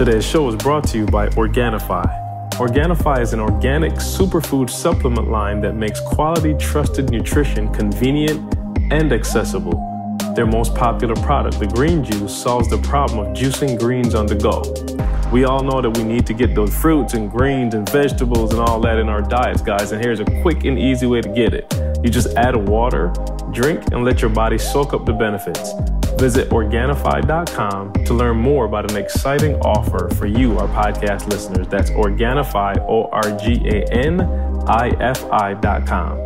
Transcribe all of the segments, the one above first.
Today's show is brought to you by Organifi. Organifi is an organic superfood supplement line that makes quality, trusted nutrition convenient and accessible. Their most popular product, the green juice, solves the problem of juicing greens on the go. We all know that we need to get those fruits and greens and vegetables and all that in our diets, guys, and here's a quick and easy way to get it. You just add water, drink, and let your body soak up the benefits. Visit Organifi.com to learn more about an exciting offer for you, our podcast listeners. That's Organifi, O R G A N I F I.com.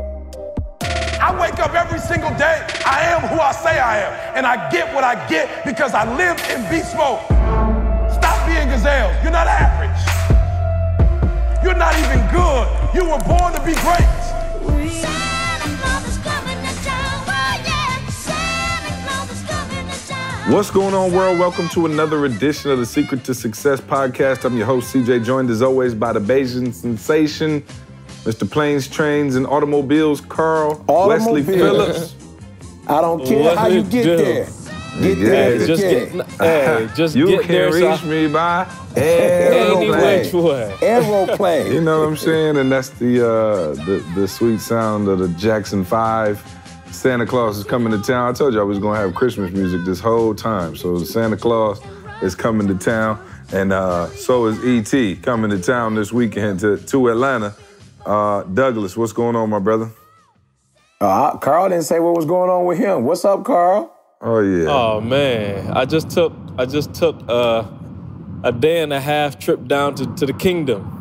I wake up every single day. I am who I say I am. And I get what I get because I live in beast mode. Stop being gazelles. You're not average. You're not even good. You were born to be great. What's going on, world? Welcome to another edition of the Secret to Success podcast. I'm your host, CJ, joined as always by the Bayesian sensation, Mr. Planes, Trains, and Automobiles, Carl Wesley Phillips. I don't care What how you get do? there. Get Yeah, there if just get, hey, just you get can there. reach so- me by any aeroplane. Aeroplane. You know what I'm saying? And that's the, uh, the the sweet sound of the Jackson Five. Santa Claus is coming to town. I told you I was gonna have Christmas music this whole time. So Santa Claus is coming to town, and uh, so is ET coming to town this weekend to, to Atlanta. Uh, Douglas, what's going on, my brother? Uh, Carl didn't say what was going on with him. What's up, Carl? Oh yeah. Oh man, I just took I just took uh, a day and a half trip down to, to the kingdom.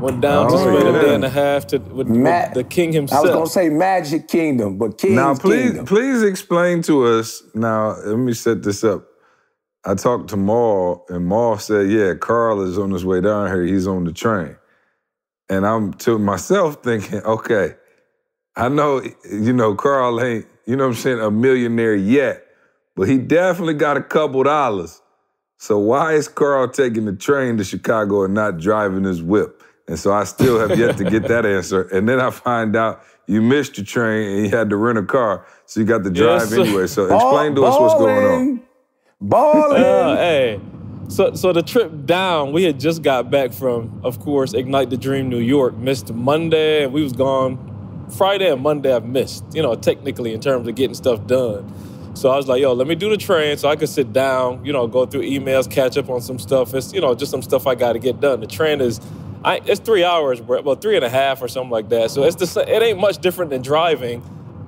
Went down to Oh, spend a day and a half to, with, with the king himself. I himself. was gonna say Magic Kingdom, but King's now, please, Kingdom. please explain to us. Now, let me set this up. I talked to Mal, and Mal said, "Yeah, Carl is on his way down here. He's on the train." And I'm to myself thinking, okay, I know, you know, Carl ain't, you know what I'm saying, a millionaire yet, but he definitely got a couple dollars. So why is Carl taking the train to Chicago and not driving his whip? And so I still have yet to get that answer. And then I find out you missed your train and you had to rent a car, so you got to drive Yes, anyway. So explain to us what's going on. Balling. Uh, hey, so so the trip down, we had just got back from, of course, Ignite the Dream New York. Missed Monday, and we was gone Friday and Monday. I've missed, you know, technically in terms of getting stuff done. So I was like, yo, let me do the train so I could sit down, you know, go through emails, catch up on some stuff. It's you know just some stuff I got to get done. The train is. I, it's three hours, bro. Well, three and a half or something like that. So it's the sa- it ain't much different than driving,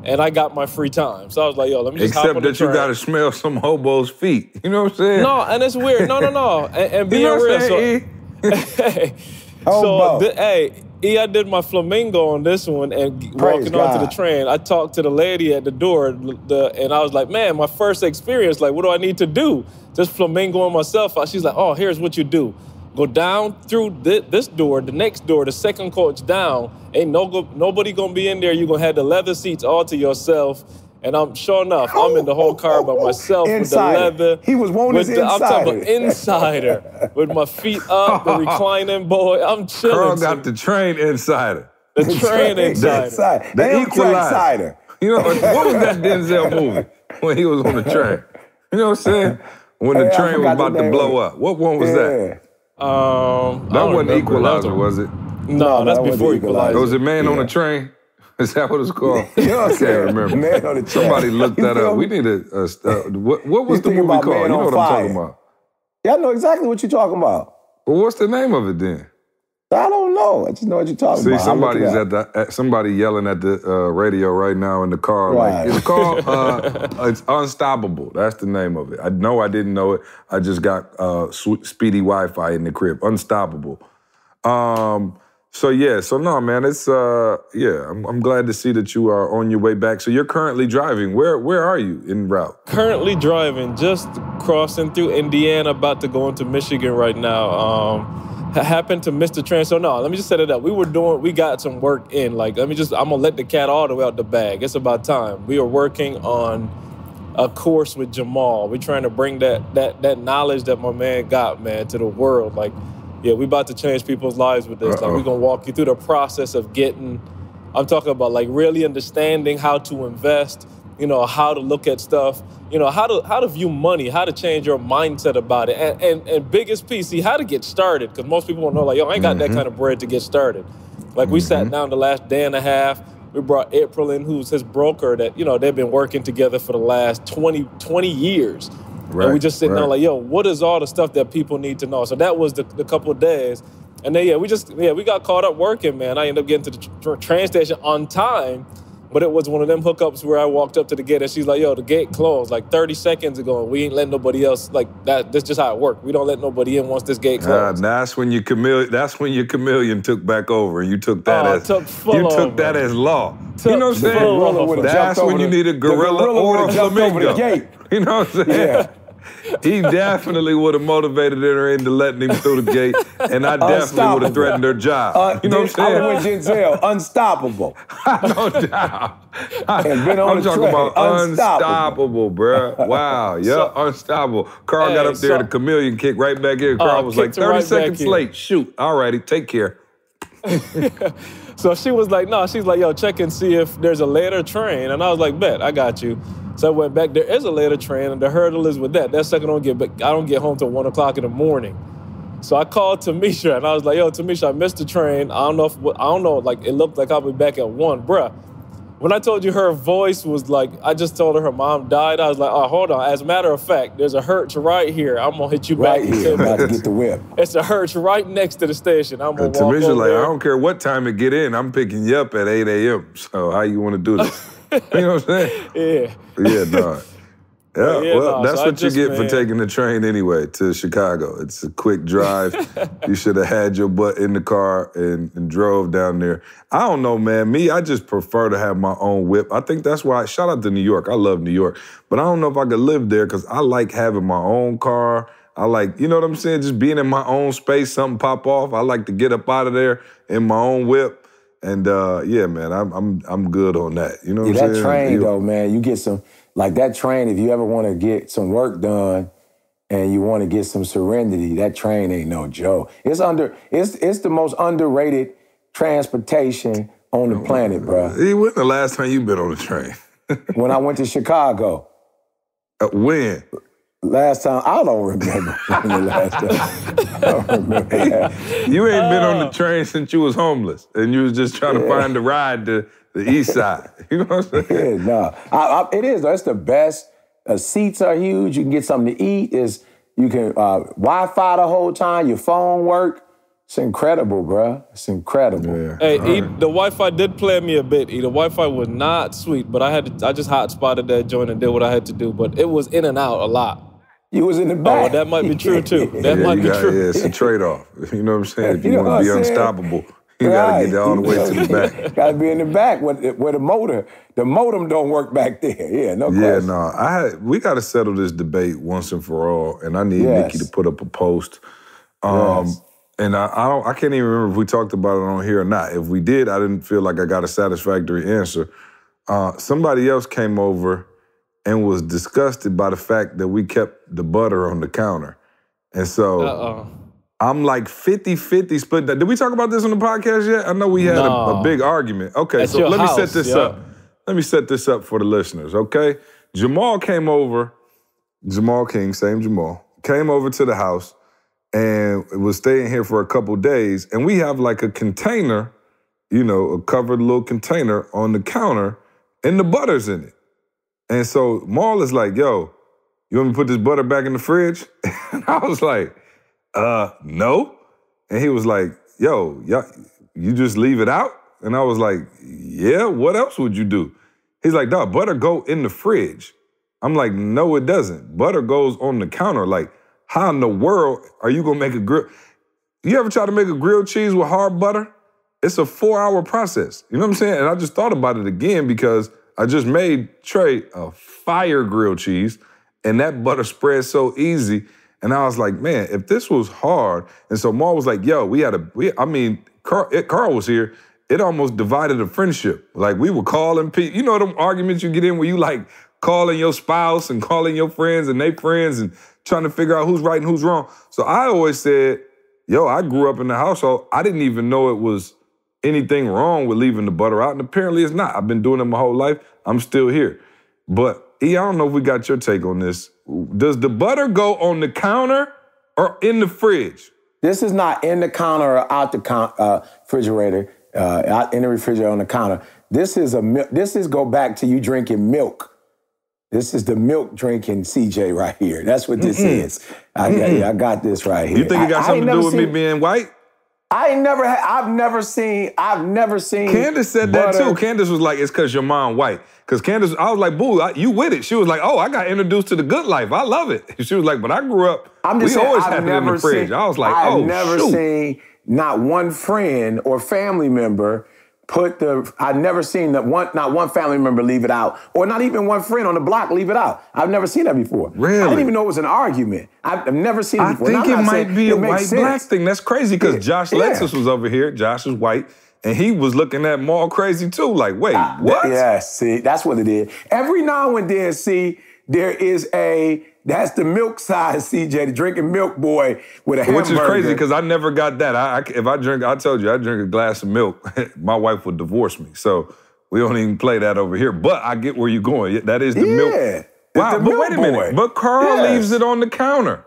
and I got my free time. So I was like, yo, let me just hop Except on the that you got to smell some hobo's feet. You know what I'm saying? No, and it's weird. No, no, no. And, and you know what real. I'm So. Hey, oh, so Hobo. the, hey, E, I did my flamingo on this one, and Praise walking onto the train, I talked to the lady at the door, the, and I was like, "Man, my first experience. Like, what do I need to do? Just flamingoing myself." She's like, "Oh, here's what you do." Go down through thi- this door, the next door, the second coach down. Ain't no go, nobody gonna be in there. You gonna have the leather seats all to yourself. And I'm sure enough, I'm in the whole car by myself Insider. with the leather. He was wanting with his the, I'm talking about insider. insider with my feet up, the reclining boy. I'm chilling. Carl got the train insider. the train insider. Inside. The Amtrak Equalizer. You know, what was that Denzel movie when he was on the train? You know what I'm saying? When the Hey, train was about to blow up. What one was that? Yeah. Um, That wasn't remember. Equalizer, That was it? No, No, that's that wasn't before Equalizer. Equalizer. Was it Man on Yeah. the Train? Is that what it's called? You know what I I'm can't saying? remember. Man on the train. Somebody looked that up. We me? need a, a uh, what, what was the thinking movie called? You know on what I'm talking about. Yeah, I know exactly what you're talking about. Well, what's the name of it then? I don't know. I just know what you're talking See, about. I'll look somebody's at the at, somebody yelling at the uh, radio right now in the car. Like Right. it's called uh, it's Unstoppable. That's the name of it. I know I didn't know it. I just got uh, speedy Wi-Fi in the crib. Unstoppable. Um. So yeah. So no, man. It's uh. Yeah. I'm, I'm glad to see that you are on your way back. So you're currently driving. Where Where are you in route? Currently driving, just crossing through Indiana, about to go into Michigan right now. Um, ha- happened to the train. So no, let me just set it up. We were doing, we got some work in. Like, let me just, I'm gonna let the cat all the way out the bag. It's about time. We are working on a course with Jamal. We're trying to bring that that that knowledge that my man got, man, to the world. Like, yeah, we about to change people's lives with this. Like, Uh-oh. we're gonna walk you through the process of getting. I'm talking about like really understanding how to invest, you know, how to look at stuff, you know, how to how to view money, how to change your mindset about it, and and, and biggest piece, see how to get started, because most people don't know, like, yo, I ain't got Mm-hmm. that kind of bread to get started. Like we sat down the last day and a half. We brought April in, who's his broker. That you know they've been working together for the last 20, 20 years. And we just sitting right. down like, yo, what is all the stuff that people need to know? So that was the, the couple of days. And then yeah, we just yeah we got caught up working, man. I ended up getting to the tr- train station on time, but it was one of them hookups where I walked up to the gate and she's like, "Yo, the gate closed like 30 seconds ago, and we ain't letting nobody else like that. That's just how it worked. We don't let nobody in once this gate Ah, closed." that's when your chameleon. That's when your chameleon took back over, and you took that Oh, as took full you took over. that as law. Took you know what I'm saying? full Gorilla would've That's when you the- need a gorilla, gorilla or a would've jumped over the flamingo. You know what I'm saying? Yeah. He definitely would have motivated her into letting him through the gate, and I definitely would have threatened her job. Uh, you know what I'm I saying? went Denzel, unstoppable. no doubt. And been on I'm the talking train, about unstoppable. unstoppable, bruh. Wow, yeah, unstoppable. Carl got up there, so- the chameleon kick right back here. Carl Oh, was like 30 right seconds in. late. Shoot, all righty, take care. So she was like, no, she's like, yo, check and see if there's a later train. And I was like, bet, I got you. So I went back. There is a later train, and the hurdle is with that. That second I don't get back. I don't get home till one o'clock in the morning. So I called Tamisha and I was like, yo, Tamisha, I missed the train. I don't know if I don't know, like it looked like I'll be back at one. Bruh. When I told you her voice was like, I just told her her mom died. I was like, oh, hold on. As a matter of fact, there's a Hertz right here. I'm gonna hit you back Right in here, about to get the whip. It's a Hertz right next to the station. I'm gonna And walk Tamisha like, there. I don't care what time it get in, I'm picking you up at 8 a.m. So how you want to do this? you know what I'm saying? Yeah. Yeah, no. Yeah, Yeah, well, no, that's so I what you just, get for taking the train anyway to Chicago. It's a quick drive. you should have had your butt in the car and, and drove down there. I don't know, man. Me, I just prefer to have my own whip. I think that's why. I, Shout out to New York. I love New York, but I don't know if I could live there because I like having my own car. I like, you know what I'm saying? Just being in my own space. Something pop off. I like to get up out of there in my own whip. And uh, yeah, man, I'm I'm I'm good on that. You know what Yeah, I'm that saying? train You- though, man, you get some like that train. If you ever want to get some work done and you want to get some serenity, that train ain't no joke. It's under. It's it's the most underrated transportation on the planet, bruh. Hey, when the last time you been on a train? When I went to Chicago Uh, when? Last time, I don't remember when the last time. I don't remember. You ain't been on the train since you was homeless and you was just trying to find a ride to the east side. You know what I'm saying? Yeah, no, I, I, it is. That's the best. Uh, seats are huge. You can get something to eat. Is you can uh, Wi-Fi the whole time. Your phone work. It's incredible, bruh. It's incredible. Yeah. Hey, all E, the Wi-Fi did play me a bit. E, the Wi-Fi was not sweet, but I had to, I just hotspotted that joint and did what I had to do. But it was in and out a lot. You was in the Oh, back. that might be true too. That Yeah, might be got, true. yeah, it's a trade-off. You know what I'm saying? If you, You know want to be unstoppable, you gotta get all the way to the back. Got to be in the back where, the- where the motor, the modem don't work back there. Yeah, no Yeah, question. no, I we got to settle this debate once and for all, and I need Yes. Nikki to put up a post. Um, Yes. And I, I don't, I can't even remember if we talked about it on here or not. If we did, I didn't feel like I got a satisfactory answer. Uh, somebody else came over and was disgusted by the fact that we kept the butter on the counter, and so. Uh-oh. I'm like 50 50 split. Did we talk about this on the podcast yet? I know we had a, a big argument. Okay, At so let me set this yeah. up. Let me set this up for the listeners, okay? Jamal came over, Jamal King, same Jamal, came over to the house and was staying here for a couple days. And we have like a container, you know, a covered little container on the counter, and the butter's in it. And so Mal is like, yo, you want me to put this butter back in the fridge? and I was like, uh, no. And he was like, yo, you just leave it out? And I was like, yeah, what else would you do? He's like, dog, butter go in the fridge. I'm like, no, it doesn't. Butter goes on the counter. Like, how in the world are you gonna make a grill? You ever try to make a grilled cheese with hard butter? It's a four-hour process. You know what I'm saying? And I just thought about it again because I just made Trey a fire grilled cheese, and that butter spread so easy. And I was like, man, if this was hard, and so Ma was like, yo, we had a, we, I mean, Carl, it, Carl was here. It almost divided a friendship. Like we were calling people, you know them arguments you get in where you like calling your spouse and calling your friends and they friends and trying to figure out who's right and who's wrong. So I always said, yo, I grew up in the household. I didn't even know it was anything wrong with leaving the butter out, and apparently it's not. I've been doing it my whole life. I'm still here. But E, I don't know if we got your take on this. Does the butter go on the counter or in the fridge? This is not in the counter or out the con- uh, refrigerator, uh, out in the refrigerator on the counter. This is a mil- this is go back to you drinking milk. This is the milk drinking CJ right here. That's what this is. I got, I got this right here. You think it got I- I something to do with me being white? I ain't never had. I've never seen. I've never seen. Candace said that too. Candace was like, "It's because your mom white." Because Candace, I was like, "Boo, I, you with it?" She was like, "Oh, I got introduced to the good life. I love it." She was like, "But I grew up. I'm just we saying, always I've had it in never the fridge." seen. I was like, I've "Oh, never shoot." seen not one friend or family member put the. I've never seen that one. Not one family member leave it out, or not even one friend on the block leave it out. I've never seen that before. Really? I didn't even know it was an argument. I've, I've never seen it I before. think it might be it a white sense. black thing. That's crazy because Yeah. Josh Yeah. Lexus was over here. Josh is white, and he was looking at Mal crazy too. Like, wait, uh, what? Yeah, see, that's what it is. Every now and then, see, there is a that's the milk size, CJ, the drinking milk boy with a hamburger. Which is crazy because I never got that. I, I- if I drink, I told you, I drink a glass of milk, my wife would divorce me. So we don't even play that over here. But I get where you're going. That is the Yeah, milk. Wow, but milk wait a minute. boy. But Carl leaves it on the counter.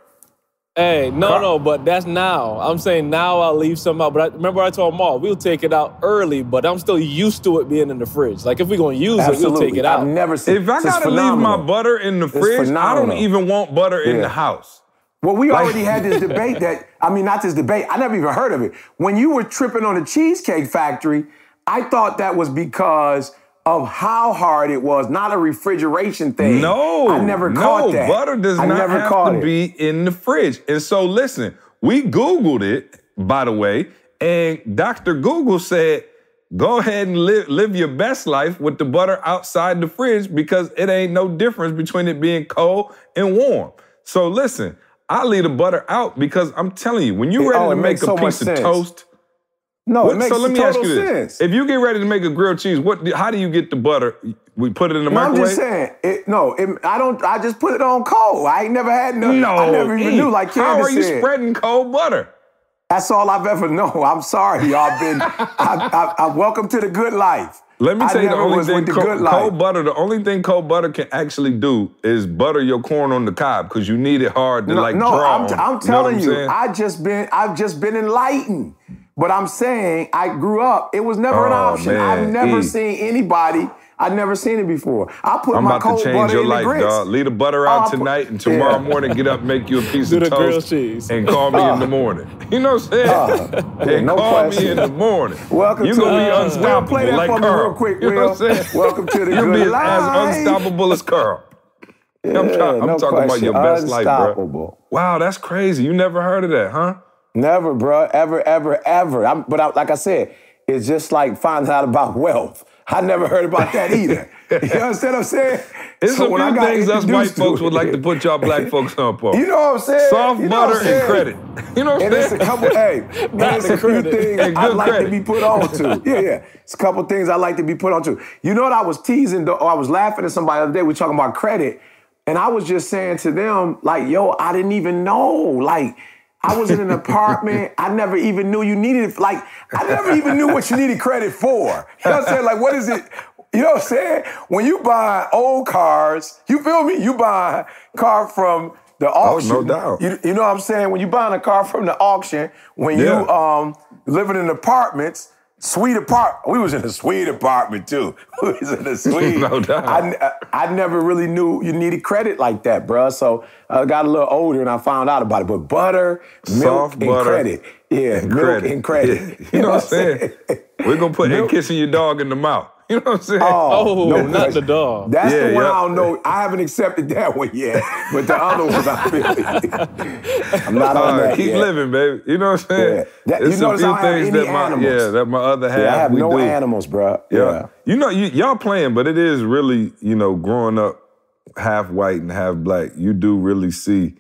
Hey, no, no, but that's now. I'm saying now I'll leave some out. But I, remember, I told Mal we'll take it out early, but I'm still used to it being in the fridge. Like if we're gonna use it, we'll take it out. I've never seen. If I gotta leave my butter in the fridge, I don't even want butter in the house. Well, we already had this debate that, I mean, not this debate, I never even heard of it. When you were tripping on the Cheesecake Factory, I thought that was because of how hard it was, not a refrigeration thing. No, I never no, caught that. butter does I not never have to it. be in the fridge. And so, listen, we Googled it, by the way, and Dr. Google said, go ahead and live, live your best life with the butter outside the fridge because it ain't no difference between it being cold and warm. So, listen, I leave the butter out because I'm telling you, when you're ready oh, to make a so piece of toast, No, what- it makes so let me total ask you this: sense. If you get ready to make a grilled cheese, what? How do you get the butter? We put it in the No, I'm just saying. It, no, it, I don't. I just put it on cold. I ain't never had no. No, I never even knew. Like how are you said. spreading cold butter? That's all I've ever known. I'm sorry, y'all. Been. I, I, I, welcome to the good life. Let me I tell you the only thing the co- good life. cold butter. The only thing cold butter can actually do is butter your corn on the cob because you need it hard to No, like no, draw. I'm, on. I'm You know telling I'm you. I just been, I've just been enlightened. But I'm saying, I grew up. It was never an Oh, option. I've never E. seen anybody. I've never seen it before. I put I'm my about cold to change butter your in the life, grits. dog. Leave the butter Oh, out put- tonight, and tomorrow Yeah. morning get up, make you a piece Do of the grilled toast, cheese. and call me in the morning. You know what I'm saying? Oh, yeah, and no call me in the morning. Welcome You're to gonna be uh, unstoppable Will, play that like for me Carl. real quick, you know Will. what I'm saying? Welcome to the You'll good be as unstoppable as Carl. I'm, try- I'm no talking about your best life, bro. Wow, that's crazy. You never heard of that, huh? Never, bro. Ever, ever, ever. I'm, but I, like I said, it's just like finding out about wealth. I never heard about that either. you understand what I'm saying? It's So a few things us white folks would like to put y'all black folks up on. You know what I'm saying? Soft You know butter and credit. You know what I'm And it's a couple, hey, a few things I'd like credit. to be put on to. Yeah, yeah. It's a couple things I like to be put on to. You know what I was teasing, though, or I was laughing at somebody the other day, we were talking about credit, and I was just saying to them, like, yo, I didn't even know. Like, I was in an apartment. I never even knew you needed, like, I never even knew what you needed credit for. You know what I'm saying? Like, what is it? You know what I'm saying? When you buy old cars, you feel me? You buy a car from the auction. Oh, no doubt. You, you know what I'm saying? When you buying a car from the auction, when Yeah. you um living in apartments, sweet apart. We was in a sweet apartment too. We was in a suite. No doubt. I, I, never really knew you needed credit like that, bruh. So uh, I got a little older and I found out about it. But butter, milk, Soft and butter credit. Yeah, and milk credit. and credit. Yeah. You know what I'm saying? We're gonna put and kissing your dog in the mouth. You know what I'm saying? Oh, no not the dog. That's Yeah, the one yeah. I don't know. I haven't accepted that one yet. But the other ones I feel I'm not on Uh, that keep yet. living, baby. You know what I'm saying? Yeah. That- you It's a few don't have things any that my animals. yeah that my other half Yeah, I have we no do. animals, bro. Yeah. Yeah. You know, you, y'all playing, but it is really, you know, growing up half white and half black, you do really see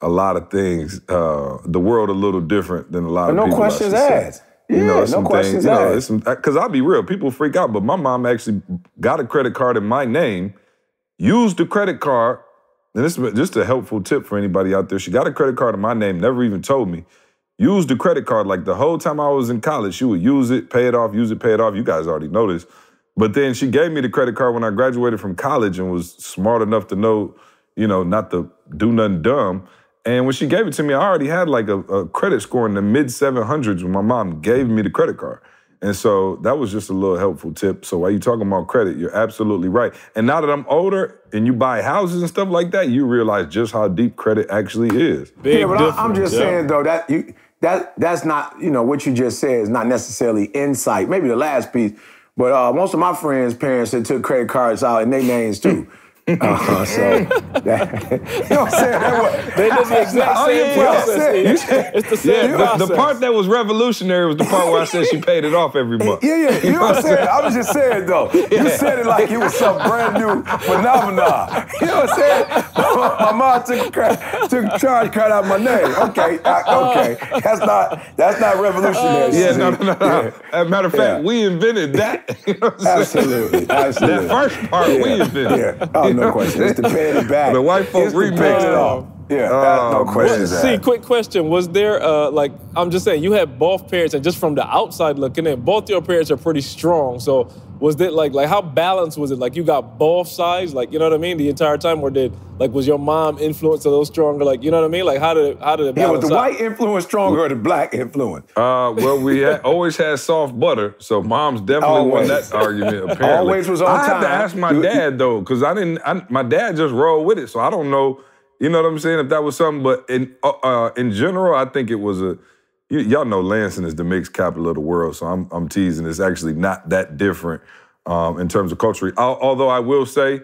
a lot of things, uh, the world a little different than a lot of no people. I questions asked. You know, Yeah, no some questions things, you know, asked. it's some, cause I'll be real, people freak out, but my mom actually got a credit card in my name, used the credit card, and this is just a helpful tip for anybody out there. She got a credit card in my name, never even told me. Used the credit card like the whole time I was in college. She would use it, pay it off, use it, pay it off. You guys already know this. But then she gave me the credit card when I graduated from college and was smart enough to know, you know, not to do nothing dumb. And when she gave it to me, I already had like a, a credit score in the mid 700s when my mom gave me the credit card. And so that was just a little helpful tip. So while you talking about credit, you're absolutely right. And now that I'm older and you buy houses and stuff like that, you realize just how deep credit actually is. Big yeah, but I, am just yeah. saying though that you that that's not you know what you just said is not necessarily insight. Maybe the last piece, but uh, most of my friends' parents that took credit cards out in their names too. Uh, so that, you know what I'm saying? That was, they did the exact oh, same yeah, process. it's the same yeah, process. The, the, part that was revolutionary was the part where I said she paid it off every month. Yeah, yeah. You, know what I'm saying? I was just saying though. You said it like it was some brand new phenomenon. You know what I'm saying? my mom took a, took charge cut out my name. Okay, I, okay. That's not that's not revolutionary. Yeah, no, no, no. no. Yeah. As a matter of fact, yeah. we invented that. You know absolutely, absolutely. That first part we invented. Yeah. Oh, no question. It's the paying it back. The white folk remix it off. Yeah, uh, no question. See, quick question: Was there uh, like I'm just saying you had both parents, and just from the outside looking in, both your parents are pretty strong. So was it like like how balanced was it? Like you got both sides, like you know what I mean, the entire time, or did like was your mom influence a little stronger? Like you know what I mean? Like how did how did it balance? Yeah, was the out? white influence stronger or the black influence? Uh, well, we had, always had soft butter, so mom's definitely always. won that argument. Apparently, always was on I time. had to ask my dad though, because I didn't. I, my dad just rolled with it, so I don't know you know what I'm saying? If that was something, but in uh, uh, in general, I think it was a. Y- y'all know Lansing is the mixed capital of the world, so I'm I'm teasing. It's actually not that different um, in terms of culture. I'll, although I will say,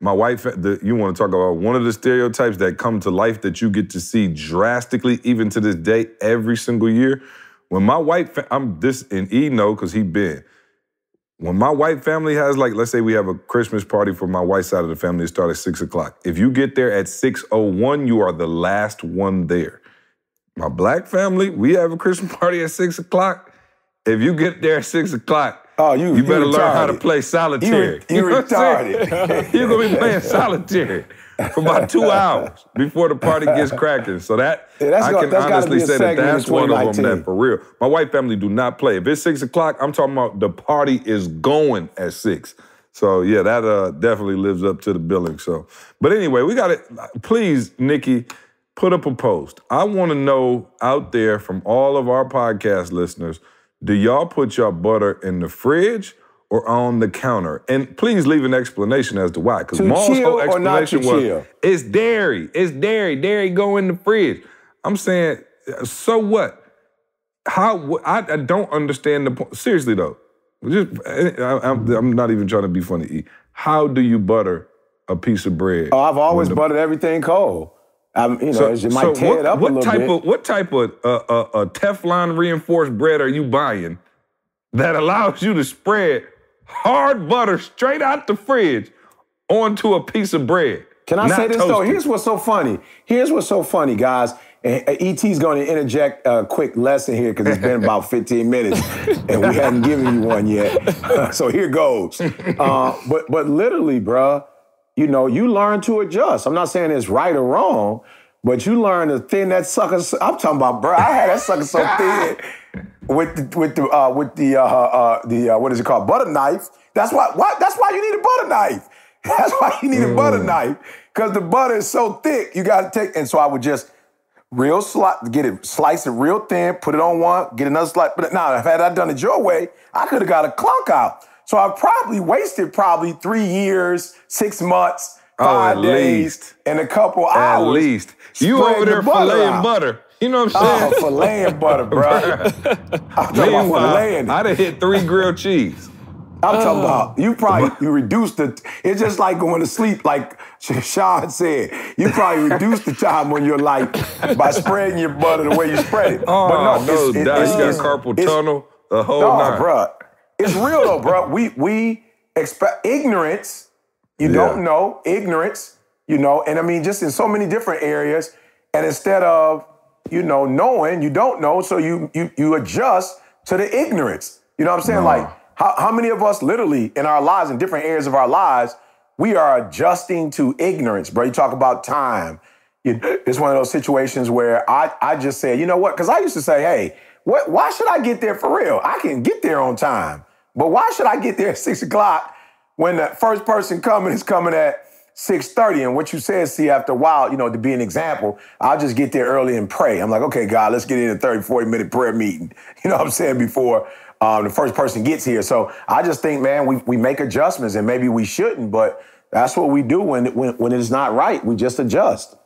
my wife, the, you want to talk about one of the stereotypes that come to life that you get to see drastically, even to this day, every single year. When my fa- I'm this, and E know because he been when my white family has like, let's say we have a Christmas party for my white side of the family, it starts at six o'clock. If you get there at 6.01, you are the last one there. My black family, we have a Christmas party at six o'clock. If you get there at six o'clock, oh, you, you better learn how to play solitaire. You, you, you retarded. You're gonna be playing solitaire for about two hours before the party gets cracking. So that yeah, I can honestly say that that's one of them that for real. My white family do not play. If it's six o'clock, I'm talking about the party is going at six. So yeah, that uh, definitely lives up to the billing. So, but anyway, we got it. Please, Nikki, put up a post. I want to know out there from all of our podcast listeners, do y'all put your butter in the fridge? Or on the counter. And please leave an explanation as to why. Because Mal's whole explanation was chill? it's dairy. It's dairy. Dairy go in the fridge. I'm saying, so what? How I, I don't understand the point. Seriously though, just I, am not even trying to be funny. How do you butter a piece of bread? Oh, I've always the, buttered everything cold. I'm, you know, so, might so tear what, it up what a little type bit. Of, what type of uh, uh, uh, Teflon reinforced bread are you buying that allows you to spread hard butter straight out the fridge onto a piece of bread. Can I say this toasted. though? Here's what's so funny. Here's what's so funny, guys. And ET's going to interject a quick lesson here because it's been about 15 minutes and we haven't given you one yet. so here goes. Uh, but but literally, bruh, you know, you learn to adjust. I'm not saying it's right or wrong, but you learn to thin that sucker. I'm talking about, bro. I had that sucker so thin with the with the uh, with the uh, uh, the uh, what is it called butter knife. That's why why that's why you need a butter knife. That's why you need a butter mm. knife because the butter is so thick. You got to take and so I would just real slice get it slice it real thin, put it on one, get another slice. But now if had I done it your way, I could have got a clunk out. So I probably wasted probably three years, six months, Oh, five oh, days, least. and a couple at hours. At least you over there the filleting butter. You know what I'm oh, saying? Oh, filleting butter, bro. I'm talking about filleting. I'd have hit three grilled cheese. I'm talking about you probably you reduced the. It's just like going to sleep, like Sean said. You probably reduced the time on your life by spreading your butter the way you spread it. Oh, but no, no it's, it, it's, you got carpal tunnel, the whole no, nine. bro. It's real though, bro. We we expect ignorance. You yeah. don't know ignorance. You know, and I mean, just in so many different areas. And instead of you know knowing, you don't know, so you you you adjust to the ignorance. You know what I'm saying? No. Like how, how many of us literally in our lives, in different areas of our lives, we are adjusting to ignorance, bro? You talk about time. It's one of those situations where I, I just say, you know what? Because I used to say, hey, what, why should I get there for real? I can get there on time. But why should I get there at six o'clock when the first person coming is coming at 6.30 and what you said see after a while you know to be an example i'll just get there early and pray. I'm like okay god let's get in a 30 40 minute prayer meeting. You know what i'm saying? Before um, the first person gets here. So i just think man we, we make adjustments and maybe we shouldn't but that's what we do when, when when it's not right. We just adjust.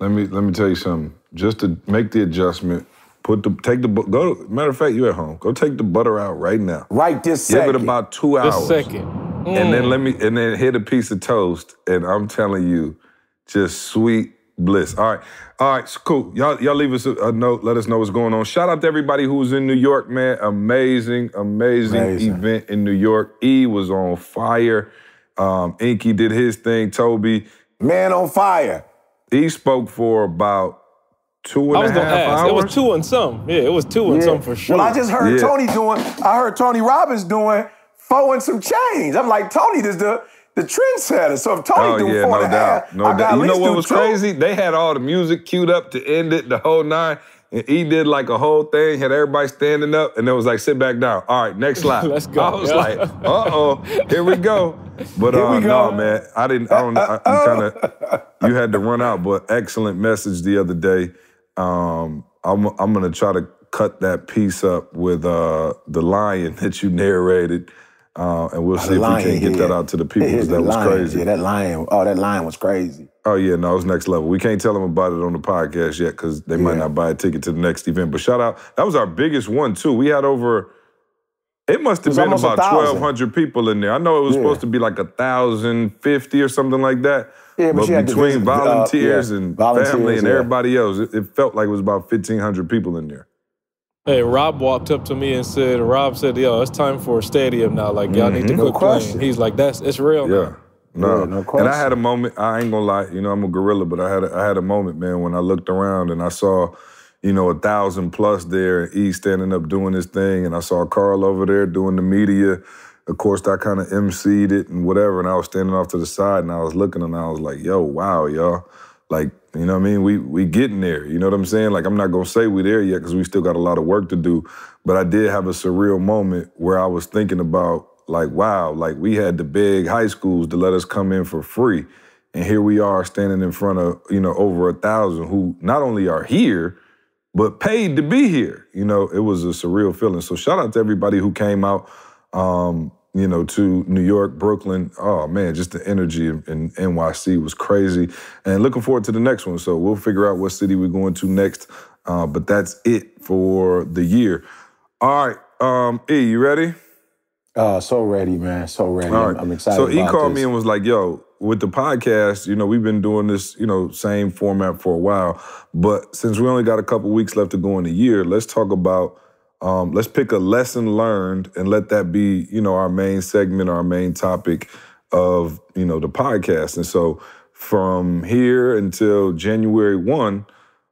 Let me let me tell you something. Just to make the adjustment Put the take the go. Matter of fact, you at home. Go take the butter out right now. Right this second. Give second. it about two hours. This second. Mm. And then let me and then hit a piece of toast. And I'm telling you, just sweet bliss. All right. All right, so cool. Y'all, y'all leave us a, a, note. Let us know what's going on. Shout out to everybody who was in New York, man. Amazing, amazing, amazing. event in New York. E was on fire. Um, Inky did his thing. Toby. Man on fire. He spoke for about two and I was gonna ask. Hours? It was two and some. Yeah, it was two and some for sure. Well, I just heard yeah. Tony doing. I heard Tony Robbins doing four and some change. I'm like, Tony is the the trendsetter. So if Tony oh, doing yeah, four no and doubt, half, no I doubt. You know what was two. crazy? They had all the music queued up to end it, the whole nine. And he did like a whole thing, had everybody standing up, and it was like, sit back down. All right, next slide. Let's go. I was yeah. like, uh oh, here we go. But uh, no, man, I didn't. I don't. I, you kind of, you had to run out. But excellent message the other day. Um, I'm I'm gonna try to cut that piece up with uh, the lion that you narrated. Uh, and we'll oh, see if lion, we can get yeah. that out to the people that was lion. crazy. Yeah, that lion. Oh, that lion was crazy. Oh yeah, no, it was next level. We can't tell them about it on the podcast yet because they yeah. might not buy a ticket to the next event. But shout out, that was our biggest one too. We had over. It must have been about twelve hundred people in there. I know it was supposed to be like a thousand fifty or something like that. Yeah, but, but between visit, volunteers uh, and volunteers, family and everybody else, it, it felt like it was about fifteen hundred people in there. Hey, Rob walked up to me and said, Rob said, yo, it's time for a stadium now. Like, y'all mm-hmm. need to no quit playing. He's like, that's, it's real. Yeah. No. Yeah, no question. And I had a moment, I ain't gonna lie, you know, I'm a gorilla, but I had a, I had a moment, man, when I looked around and I saw, you know, a thousand plus there and E standing up doing his thing. And I saw Carl over there doing the media. Of course, I kind of emceed it and whatever. And I was standing off to the side and I was looking and I was like, yo, wow, y'all. Like, you know what I mean? We we getting there. You know what I'm saying? Like I'm not gonna say we there yet because we still got a lot of work to do. But I did have a surreal moment where I was thinking about like, wow, like we had the big high schools to let us come in for free. And here we are standing in front of, you know, over a thousand who not only are here, but paid to be here. You know, it was a surreal feeling. So shout out to everybody who came out. Um, you know, to New York, Brooklyn. Oh man, just the energy in, in, NYC was crazy. And looking forward to the next one. So we'll figure out what city we're going to next. Uh, but that's it for the year. All right, um, E, you ready? Uh, so ready, man. So ready. All right. I'm, I'm excited. So E called this. me and was like, "Yo, with the podcast, you know, we've been doing this, you know, same format for a while, but since we only got a couple weeks left to go in the year, let's talk about." Um, let's pick a lesson learned and let that be, you know, our main segment, our main topic of, you know, the podcast. And so from here until January 1,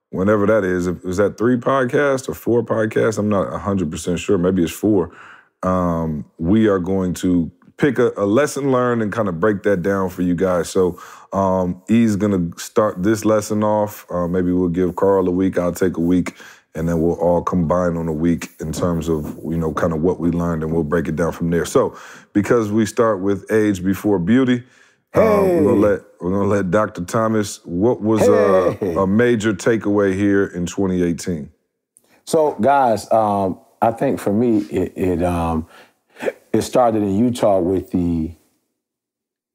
whenever that is, is that three podcasts or four podcasts? I'm not 100% sure. Maybe it's four. Um, we are going to pick a, a, lesson learned and kind of break that down for you guys. So um, going to start this lesson off. Uh, maybe we'll give Carl a week. I'll take a week and then we'll all combine on a week in terms of you know kind of what we learned, and we'll break it down from there. So, because we start with age before beauty, hey. um, we're gonna let we're gonna let Dr. Thomas. What was hey. a, a, major takeaway here in 2018? So, guys, um, I think for me, it it, um, it started in Utah with the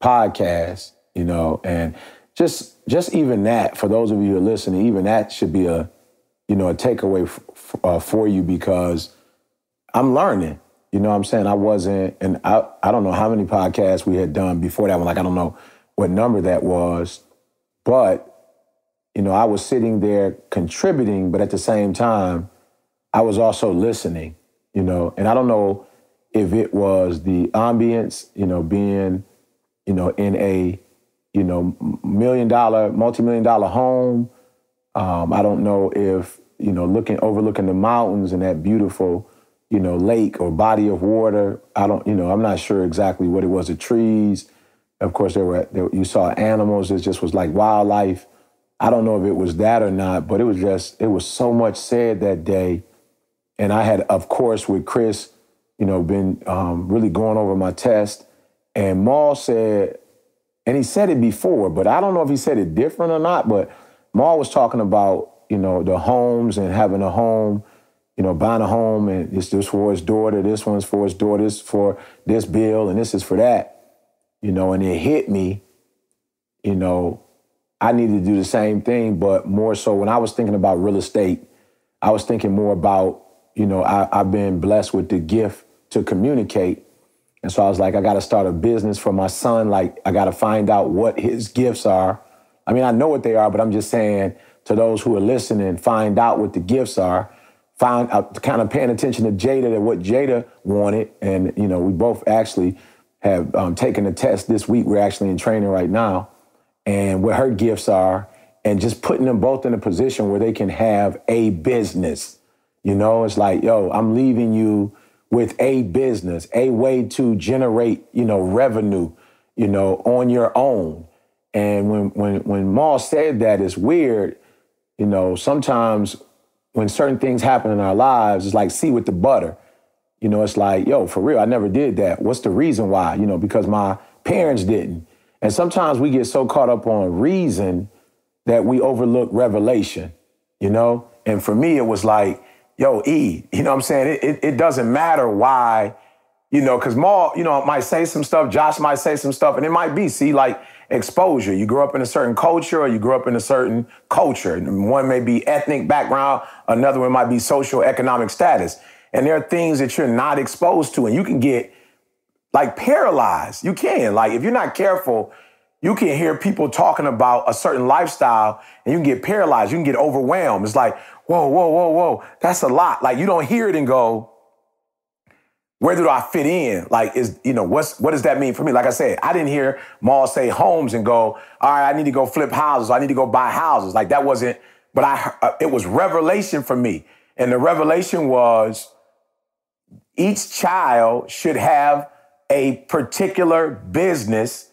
podcast, you know, and just just even that for those of you who are listening, even that should be a you know, a takeaway f- uh, for you because I'm learning. You know what I'm saying? I wasn't, and I, I don't know how many podcasts we had done before that one. Like, I don't know what number that was, but, you know, I was sitting there contributing, but at the same time, I was also listening, you know, and I don't know if it was the ambience, you know, being, you know, in a, you know, million dollar, multi million dollar home, um, I don't know if you know looking overlooking the mountains and that beautiful you know lake or body of water. I don't you know I'm not sure exactly what it was. The trees, of course, there were there, you saw animals. It just was like wildlife. I don't know if it was that or not, but it was just it was so much said that day, and I had of course with Chris you know, been um, really going over my test. And Mal said, and he said it before, but I don't know if he said it different or not. But Mal was talking about, you know, the homes and having a home, you know, buying a home, and it's this for his daughter, this one's for his daughter, this for this bill, and this is for that, you know. And it hit me, you know, I needed to do the same thing, but more so when I was thinking about real estate, I was thinking more about, you know, I, I've been blessed with the gift to communicate. And so I was like, I got to start a business for my son. Like, I got to find out what his gifts are. I mean, I know what they are, but I'm just saying to those who are listening, find out what the gifts are. Find out, kind of paying attention to Jada and what Jada wanted. And, you know, we both actually have um, taken a test this week. We're actually in training right now and what her gifts are, and just putting them both in a position where they can have a business. You know, it's like, yo, I'm leaving you with a business, a way to generate, you know, revenue, you know, on your own. And when when when Mal said that, it's weird. You know, sometimes when certain things happen in our lives, it's like see with the butter. You know, it's like, yo, for real, I never did that. What's the reason why? You know, because my parents didn't. And sometimes we get so caught up on reason that we overlook revelation, you know? And for me, it was like, yo, E, you know what I'm saying? It, it, it doesn't matter why, you know, because Mal, you know, might say some stuff, Josh might say some stuff, and it might be, see, like exposure. You grew up in a certain culture or you grew up in a certain culture. One may be ethnic background, another one might be social economic status. And there are things that you're not exposed to, and you can get like paralyzed. You can. Like if you're not careful, you can hear people talking about a certain lifestyle and you can get paralyzed. You can get overwhelmed. It's like, whoa, whoa, whoa, whoa. That's a lot. Like you don't hear it and go, where do I fit in? Like, is you know, what's what does that mean for me? Like I said, I didn't hear Mal say homes and go, all right, I need to go flip houses. I need to go buy houses. Like that wasn't, but I uh, it was revelation for me. And the revelation was each child should have a particular business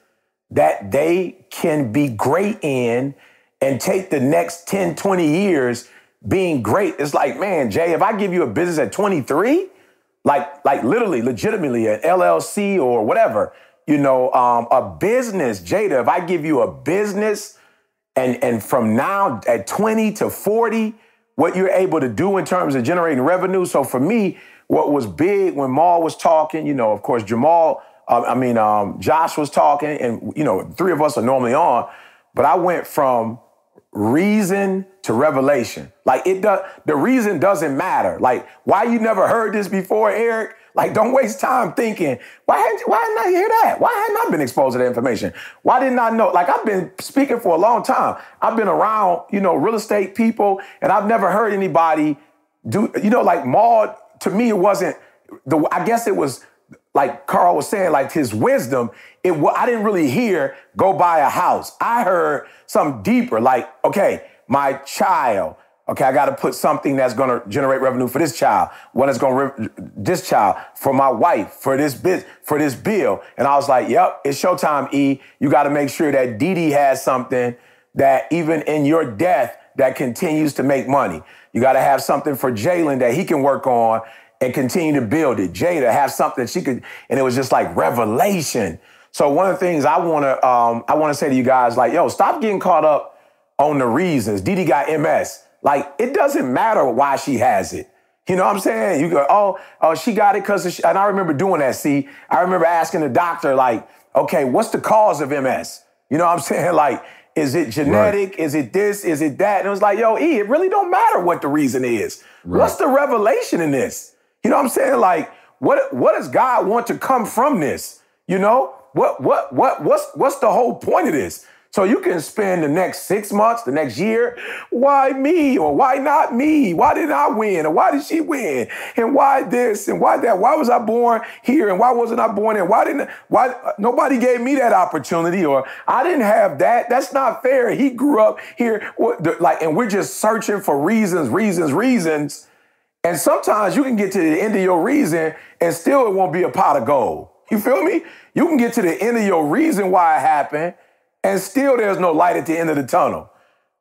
that they can be great in and take the next 10, 20 years being great. It's like, man, Jay, if I give you a business at 23, like, like literally, legitimately, an LLC or whatever, you know, um, a business, Jada, if I give you a business and, and from now at 20 to 40, what you're able to do in terms of generating revenue. So for me, what was big when Mal was talking, you know, of course, Jamal, uh, I mean, um, Josh was talking, and, you know, three of us are normally on, but I went from reason to revelation. Like it does, the reason doesn't matter. Like, why you never heard this before, Eric? Like, don't waste time thinking, why, hadn't you, why didn't I hear that? Why hadn't I been exposed to that information? Why didn't I know? Like, I've been speaking for a long time. I've been around, you know, real estate people, and I've never heard anybody do, you know, like Mal to me, it wasn't the. I guess it was like Carl was saying, like his wisdom. It I didn't really hear go buy a house. I heard something deeper, like okay, my child. Okay, I got to put something that's going to generate revenue for this child. One that's going to re- this child for my wife for this bit for this bill. And I was like, "Yep, it's showtime, E. You got to make sure that Dee has something that even in your death that continues to make money. You got to have something for Jalen that he can work on and continue to build it. Jada have something she could, and it was just like revelation. So one of the things I want to, um, I want to say to you guys, like, yo, stop getting caught up on the reasons. Didi got MS. Like, it doesn't matter why she has it. You know what I'm saying? You go, oh, oh, she got it because, and I remember doing that. See, I remember asking the doctor, like, okay, what's the cause of MS? You know what I'm saying? Like, is it genetic? Right. Is it this? Is it that? And it was like, yo, E, it really don't matter what the reason is. Right. What's the revelation in this? You know what I'm saying? Like, what what does God want to come from this? You know? What what what what's what's the whole point of this? So you can spend the next six months, the next year, why me or why not me? Why didn't I win or why did she win? And why this and why that? Why was I born here and why wasn't I born there? Why didn't why nobody gave me that opportunity or I didn't have that? That's not fair. He grew up here like and we're just searching for reasons, reasons, reasons. And sometimes you can get to the end of your reason and still it won't be a pot of gold. You feel me? You can get to the end of your reason why it happened and still there's no light at the end of the tunnel.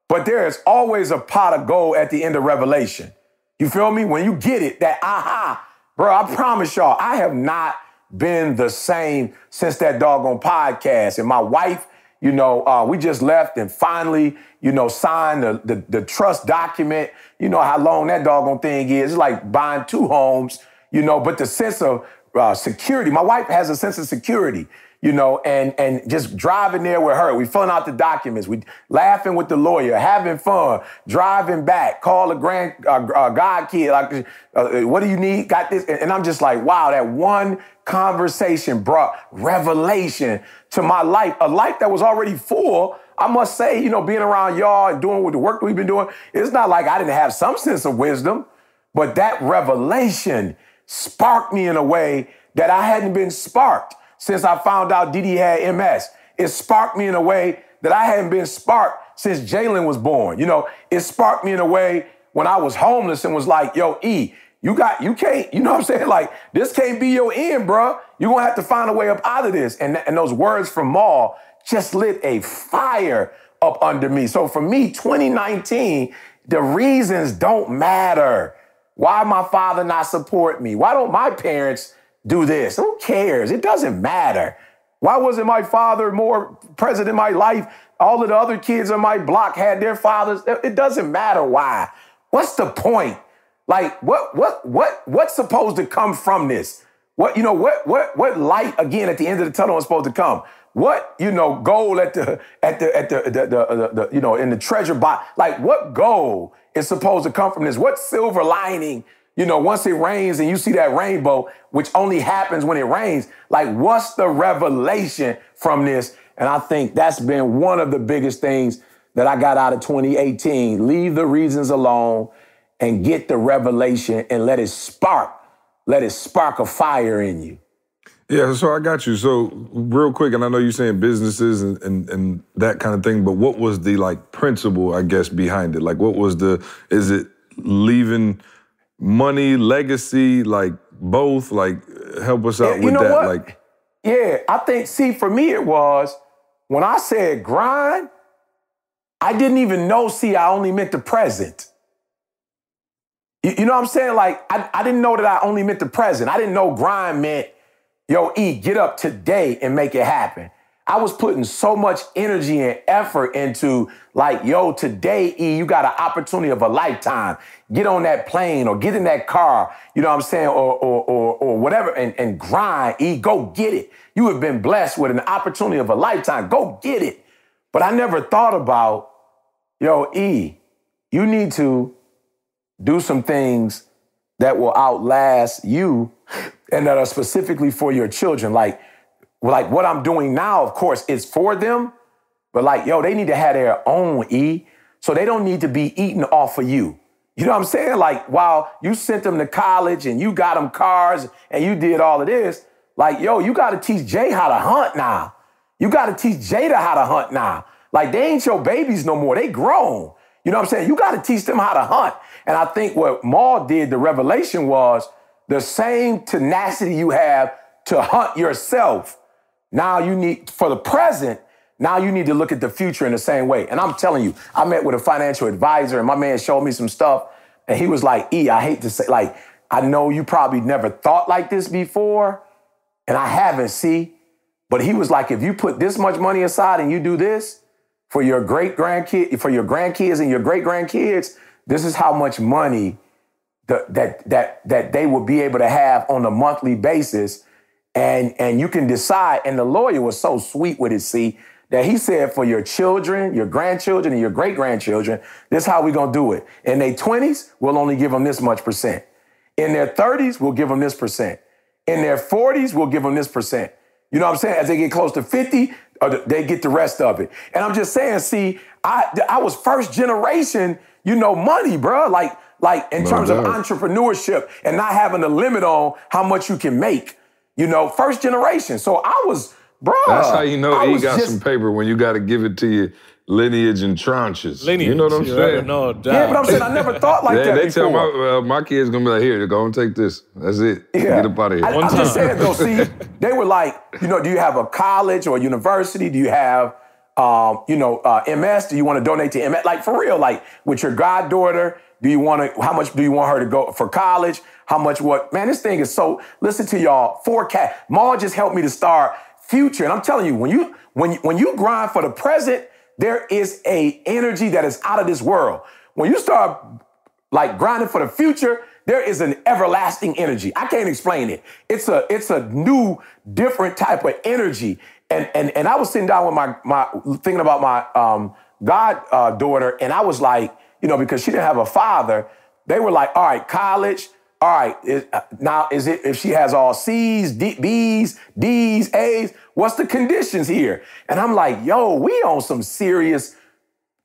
But there is always a pot of gold at the end of Revelation. You feel me? When you get it, that aha, bro, I promise y'all, I have not been the same since that doggone podcast. And my wife, you know, uh, we just left and finally, you know, signed the, the, the trust document. You know how long that doggone thing is. It's like buying two homes, you know, but the sense of uh, security, my wife has a sense of security you know, and and just driving there with her. We filling out the documents. We laughing with the lawyer, having fun, driving back. Call a grand uh, uh, god kid like, uh, what do you need? Got this, and I'm just like, wow, that one conversation brought revelation to my life, a life that was already full. I must say, you know, being around y'all and doing with the work we've been doing, it's not like I didn't have some sense of wisdom, but that revelation sparked me in a way that I hadn't been sparked since I found out Dede had MS. It sparked me in a way that I hadn't been sparked since Jalen was born. You know, it sparked me in a way when I was homeless and was like, yo, E, you got, you can't, you know what I'm saying? Like, this can't be your end, bro. You're gonna have to find a way up out of this. And, and those words from Mal just lit a fire up under me. So for me, 2019, the reasons don't matter. Why my father not support me? Why don't my parents do this. Who cares? It doesn't matter. Why wasn't my father more present in my life? All of the other kids on my block had their fathers. It doesn't matter why. What's the point? Like what what what what's supposed to come from this? What you know what what what light again at the end of the tunnel is supposed to come? What you know goal at the at the at the the, the, uh, the, the you know in the treasure box? Like what goal is supposed to come from this? What silver lining you know, once it rains and you see that rainbow, which only happens when it rains, like what's the revelation from this? And I think that's been one of the biggest things that I got out of 2018. Leave the reasons alone and get the revelation and let it spark, let it spark a fire in you. Yeah, so I got you. So real quick, and I know you're saying businesses and, and, and that kind of thing, but what was the like principle, I guess, behind it? Like what was the, is it leaving money, legacy, like both? Like help us out yeah, with that. What? Like Yeah, I think see for me it was when I said grind, I didn't even know, see, I only meant the present. You, you know what I'm saying? Like, I, I didn't know that I only meant the present. I didn't know grind meant, yo, E, get up today and make it happen. I was putting so much energy and effort into like, yo, today, E, you got an opportunity of a lifetime. Get on that plane or get in that car, you know what I'm saying, or or or, or whatever, and, and grind, E, go get it. You have been blessed with an opportunity of a lifetime. Go get it. But I never thought about, yo, E, you need to do some things that will outlast you and that are specifically for your children. Like, like what I'm doing now, of course, is for them, but like, yo, they need to have their own E. So they don't need to be eating off of you. You know what I'm saying? Like, while you sent them to college and you got them cars and you did all of this, like, yo, you got to teach Jay how to hunt now. You got to teach Jada how to hunt now. Like, they ain't your babies no more. They grown. You know what I'm saying? You got to teach them how to hunt. And I think what Mal did, the revelation was the same tenacity you have to hunt yourself now you need, for the present, now you need to look at the future in the same way. And I'm telling you, I met with a financial advisor and my man showed me some stuff. And he was like, E, I hate to say, like, I know you probably never thought like this before. And I haven't, see? But he was like, if you put this much money aside and you do this for your great grandkid, for your grandkids and your great grandkids, this is how much money the, that that that they will be able to have on a monthly basis and and you can decide. And the lawyer was so sweet with it, see, that he said for your children, your grandchildren, and your great grandchildren, this is how we're gonna do it. In their 20s, we'll only give them this much percent. In their 30s, we'll give them this percent. In their 40s, we'll give them this percent. You know what I'm saying? As they get close to 50, uh, they get the rest of it. And I'm just saying, see, I I was first generation, you know, money, bro. Like, like in no terms doubt. of entrepreneurship and not having a limit on how much you can make you know, first generation. So I was, bro. That's how you know you got just, some paper when you got to give it to your lineage and tranches. Lineage. You know what I'm saying? No doubt. Yeah, but I'm saying I never thought like they, that. They before. tell my uh, my kids gonna be like, here, go and take this. That's it. Yeah. Get up out of here. I, One I'm time. just saying though. See, they were like, you know, do you have a college or a university? Do you have um, you know, uh, MS? Do you want to donate to MS? Like for real, like with your goddaughter, do you want to, how much do you want her to go for college? How much what? Man, this thing is so, listen to y'all, forecast. Mal just helped me to start future. And I'm telling you, when you, when, when you grind for the present, there is a energy that is out of this world. When you start like grinding for the future, there is an everlasting energy. I can't explain it. It's a it's a new, different type of energy. And and and I was sitting down with my my thinking about my um, god uh, daughter, and I was like, you know, because she didn't have a father, they were like, all right, college. All right, is, uh, now is it if she has all C's, D, B's, D's, A's? What's the conditions here? And I'm like, yo, we on some serious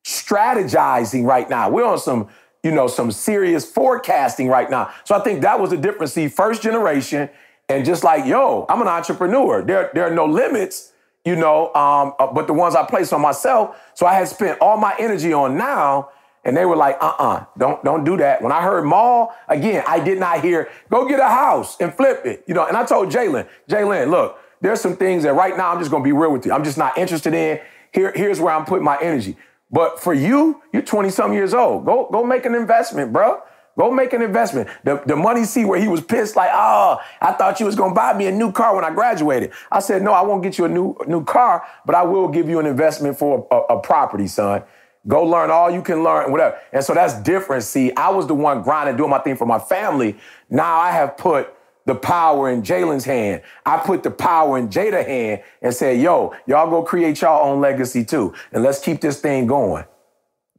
strategizing right now. We're on some you know, some serious forecasting right now. So I think that was the difference. See, first generation, and just like, yo, I'm an entrepreneur. There, there are no limits, you know, um, uh, but the ones I placed on myself. So I had spent all my energy on now, and they were like, uh-uh, don't, don't do that. When I heard Mal, again, I did not hear, go get a house and flip it. You know, and I told Jalen, Jalen, look, there's some things that right now I'm just gonna be real with you. I'm just not interested in. Here, here's where I'm putting my energy. But for you, you're 20 some years old. Go, go make an investment, bro. Go make an investment. The, the money see where he was pissed, like, oh, I thought you was gonna buy me a new car when I graduated. I said, no, I won't get you a new, new car, but I will give you an investment for a, a property, son. Go learn all you can learn, whatever. And so that's different. See, I was the one grinding, doing my thing for my family. Now I have put the power in Jalen's hand. I put the power in Jada's hand and said, yo, y'all go create y'all own legacy too. And let's keep this thing going.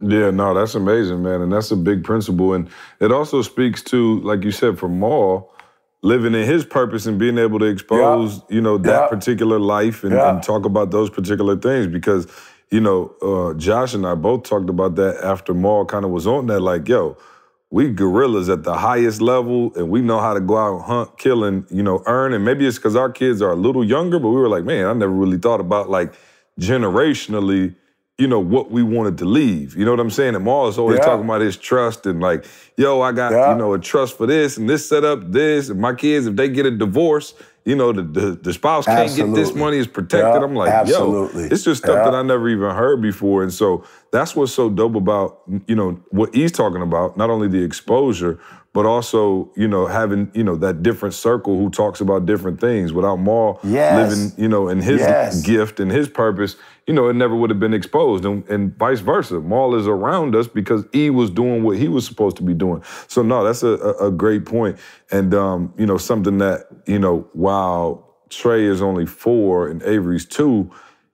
Yeah, no, that's amazing, man. And that's a big principle. And it also speaks to, like you said, for Mal, living in his purpose and being able to expose, you know, that particular life and, and, talk about those particular things. Because, you know, uh, Josh and I both talked about that after Mal kind of was on that, like, yo, we gorillas at the highest level and we know how to go out and hunt, kill, and, you know, earn. And maybe it's because our kids are a little younger, but we were like, man, I never really thought about like generationally, you know, what we wanted to leave. You know what I'm saying? And Mal is always yeah. talking about his trust and like, yo, I got, yeah. you know, a trust for this and this setup, this, and my kids, if they get a divorce, you know, the, the, the spouse can't absolutely. get this money is protected. Yeah, I'm like, absolutely. yo, it's just stuff yeah. that I never even heard before. And so that's what's so dope about, you know, what he's talking about, not only the exposure, but also, you know, having, you know, that different circle who talks about different things without Mal yes. living, you know, in his yes. gift and his purpose, you know, it never would have been exposed. And, and, vice versa. Mal is around us because he was doing what he was supposed to be doing. So no, that's a, a, a great point. And um, you know, something that, you know, while Trey is only four and Avery's two,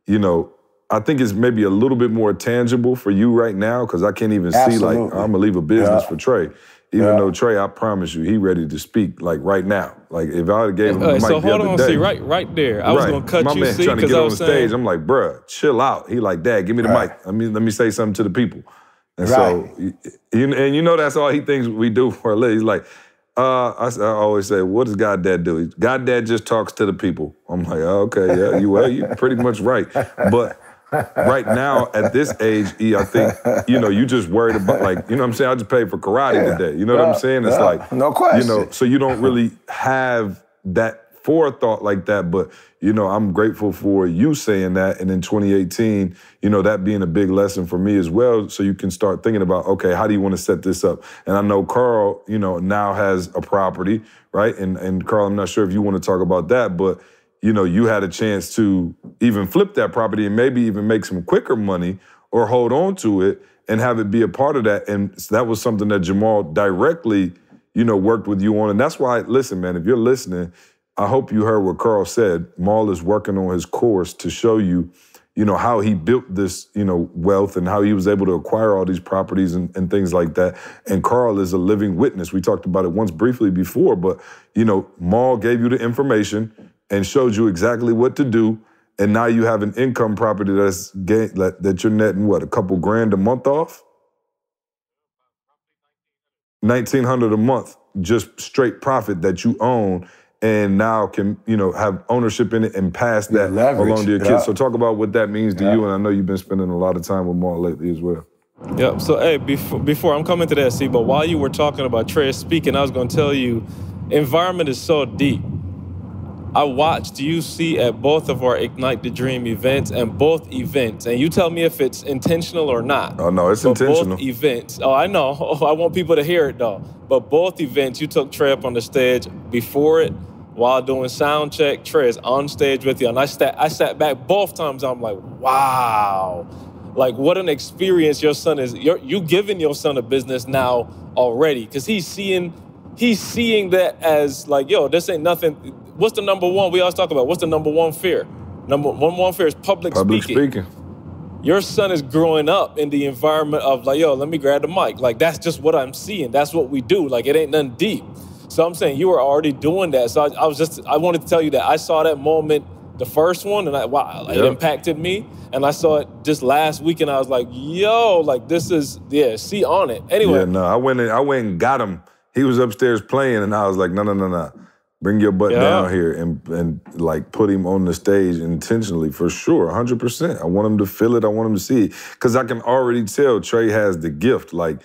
you know, I think it's maybe a little bit more tangible for you right now because I can't even Absolutely. see like I'm gonna leave a business yeah. for Trey. Even yeah. though Trey, I promise you, he ready to speak like right now. Like if I gave him uh, the mic so the other on, day, see right, right there. I right. was gonna cut My you. man see, trying to get on the saying, stage. I'm like, bruh, chill out. He like, Dad, give me the right. mic. Let me let me say something to the people. And right. so, you, and you know that's all he thinks we do for a living. He's like, uh, I, I, always say, what does God Dad do? God Dad just talks to the people. I'm like, oh, okay, yeah, you well, you pretty much right. But right now at this age, E, I think, you know, you just worried about like, you know what I'm saying? I just paid for karate yeah. today. You know what I'm saying? It's like no question. You know, so you don't really have that forethought like that. But, you know, I'm grateful for you saying that. And in 2018, you know, that being a big lesson for me as well. So you can start thinking about, okay, how do you want to set this up? And I know Carl, you know, now has a property, right? And and Carl, I'm not sure if you want to talk about that, but you know, you had a chance to even flip that property and maybe even make some quicker money or hold on to it and have it be a part of that. And that was something that Jamal directly, you know, worked with you on. And that's why, listen, man, if you're listening, I hope you heard what Carl said. Mal is working on his course to show you, you know, how he built this, you know, wealth and how he was able to acquire all these properties and, and things like that. And Carl is a living witness. We talked about it once briefly before, but, you know, Mal gave you the information and showed you exactly what to do. And now you have an income property that's gain, that, that you're netting what a couple grand a month off. Nineteen hundred a month, just straight profit that you own, and now can you know have ownership in it and pass that along to your kids. Yeah. So talk about what that means to yeah. you, and I know you've been spending a lot of time with Mal lately as well. Yep. So hey, before before I'm coming to that, see, but while you were talking about Trey speaking, I was going to tell you, environment is so deep I watched you see at both of our Ignite the Dream events and both events, and you tell me if it's intentional or not. Oh no, it's but intentional. Both events. Oh, I know. I want people to hear it though. But both events, you took Trey up on the stage before it, while doing sound check. Trey is on stage with you, and I sat. I sat back both times. I'm like, wow, like what an experience your son is. You're you giving your son a business now already because he's seeing he's seeing that as like, yo, this ain't nothing. What's the number one? We always talk about what's the number one fear? Number one, one fear is public, Public speaking. speaking. Your son is growing up in the environment of like, yo, let me grab the mic. Like that's just what I'm seeing. That's what we do. Like it ain't nothing deep. So I'm saying you were already doing that. So I, I was just I wanted to tell you that I saw that moment, the first one, and I, wow, it impacted me. And I saw it just last week, and I was like, yo, like this is yeah, see on it. Anyway, Yeah, no, I went and I went and got him. He was upstairs playing, and I was like, no, no, no, no. Bring your butt Yeah. down here and and like put him on the stage intentionally for sure, hundred percent. I want him to feel it. I want him to see it because I can already tell Trey has the gift. Like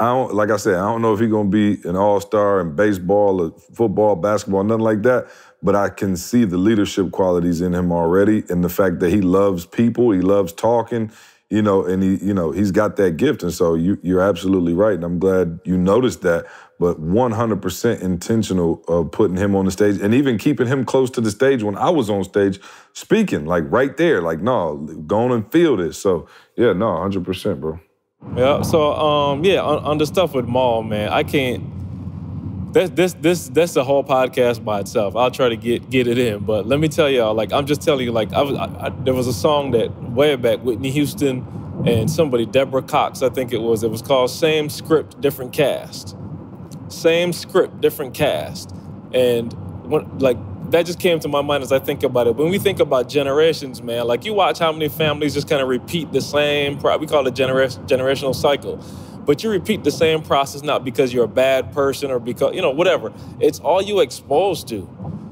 I don't, like I said, I don't know if he's gonna be an all star in baseball or football, basketball, nothing like that. But I can see the leadership qualities in him already, and the fact that he loves people, he loves talking, you know, and he, you know, he's got that gift. And so you, you're absolutely right, and I'm glad you noticed that. But 100% intentional of putting him on the stage, and even keeping him close to the stage when I was on stage speaking, like right there, like no, go on and feel this. So yeah, no, 100%, bro. Yeah. So um yeah, on, on the stuff with Mal, man, I can't. That's this this that's the whole podcast by itself. I'll try to get get it in, but let me tell y'all, like I'm just telling you, like I was, I, I, there was a song that way back Whitney Houston and somebody Deborah Cox, I think it was. It was called "Same Script, Different Cast." Same script, different cast, and when, like that just came to my mind as I think about it. When we think about generations, man, like you watch how many families just kind of repeat the same. Pro- we call it genera- generational cycle, but you repeat the same process not because you're a bad person or because you know whatever. It's all you exposed to.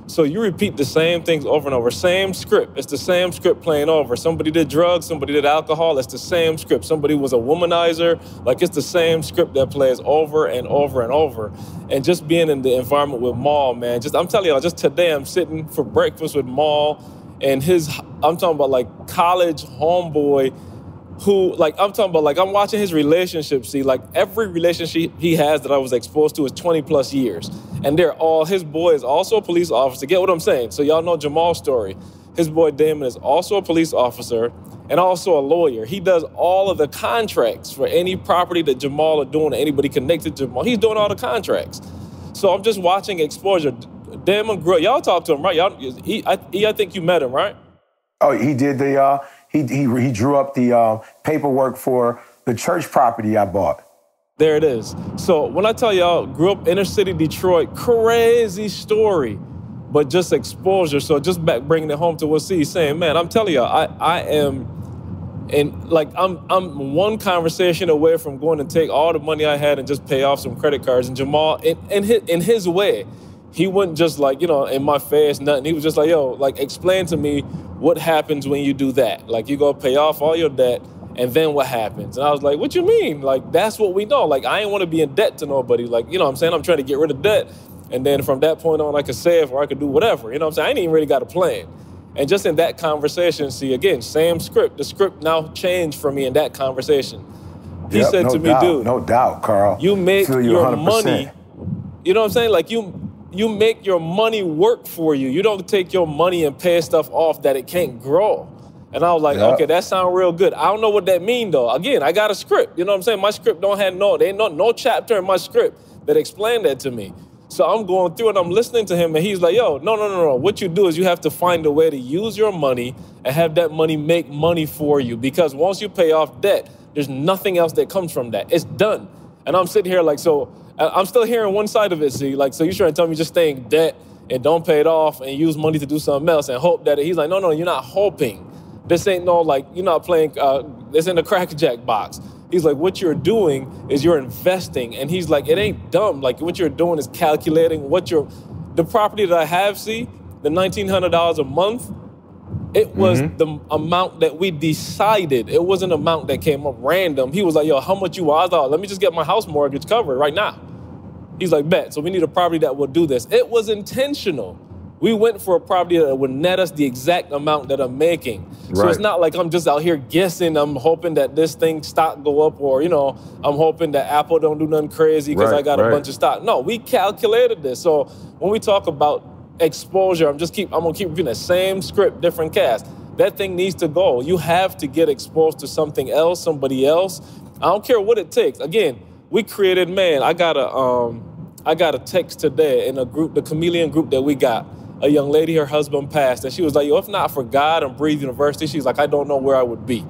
So you repeat the same things over and over, same script. It's the same script playing over. Somebody did drugs, somebody did alcohol. It's the same script. Somebody was a womanizer. Like it's the same script that plays over and over and over. And just being in the environment with Mal, man. Just I'm telling y'all, just today I'm sitting for breakfast with Mal and his. I'm talking about like college homeboy who like I'm talking about like I'm watching his relationship see like every relationship he has that I was exposed to is 20 plus years. And they're all his boy is also a police officer. Get what I'm saying? So y'all know Jamal's story. His boy Damon is also a police officer and also a lawyer. He does all of the contracts for any property that Jamal are doing anybody connected to Jamal. He's doing all the contracts. So I'm just watching exposure. Damon grew y'all talk to him right? Y'all he I, he, I think you met him right? Oh, he did the uh, he he he drew up the uh, paperwork for the church property I bought. There it is. So when I tell y'all, grew up inner city Detroit, crazy story, but just exposure. So just back bringing it home to what C's saying, man, I'm telling y'all, I I am, and like I'm I'm one conversation away from going to take all the money I had and just pay off some credit cards. And Jamal, in in his, in his way, he wasn't just like you know in my face nothing. He was just like, yo, like explain to me what happens when you do that. Like you go pay off all your debt. And then what happens? And I was like, what you mean? Like, that's what we know. Like, I ain't want to be in debt to nobody. Like, you know what I'm saying? I'm trying to get rid of debt. And then from that point on, I could save or I could do whatever. You know what I'm saying? I ain't even really got a plan. And just in that conversation, see, again, same script. The script now changed for me in that conversation. He Yep, said no to me, doubt, dude, no doubt, Carl. you make you your 100%. money. You know what I'm saying? Like you you make your money work for you. You don't take your money and pay stuff off that it can't grow. And I was like, Yeah. okay, that sounds real good. I don't know what that mean though. Again, I got a script. You know what I'm saying? My script don't have no, there ain't no, no chapter in my script that explained that to me. So I'm going through and I'm listening to him, and he's like, yo, no, no, no, no. What you do is you have to find a way to use your money and have that money make money for you. Because once you pay off debt, there's nothing else that comes from that. It's done. And I'm sitting here like, so I'm still hearing one side of it, see? Like, so you're trying to tell me just stay in debt and don't pay it off and use money to do something else and hope that it, he's like, no, no, you're not hoping. This ain't no like you're not playing. Uh, this in the Cracker Jack box. He's like, what you're doing is you're investing, and he's like, it ain't dumb. Like what you're doing is calculating what your, the property that I have. See, the nineteen hundred dollars a month. It was mm-hmm. the amount that we decided. It wasn't an amount that came up random. He was like, yo, how much you want? I thought, let me just get my house mortgage covered right now. He's like, bet. So we need a property that will do this. It was intentional. We went for a property that would net us the exact amount that I'm making. So Right. it's not like I'm just out here guessing. I'm hoping that this thing stock go up, or you know, I'm hoping that Apple don't do nothing crazy because I Right, got a bunch of stock. No, we calculated this. So when we talk about exposure, I'm just keep I'm gonna keep repeating the same script, different cast. That thing needs to go. You have to get exposed to something else, somebody else. I don't care what it takes. Again, we created man. I got a um I got a text today in a group, the chameleon group that we got. A young lady, her husband passed, and she was like, Yo, if not for God and Breathe University, she's like, I don't know where I would be.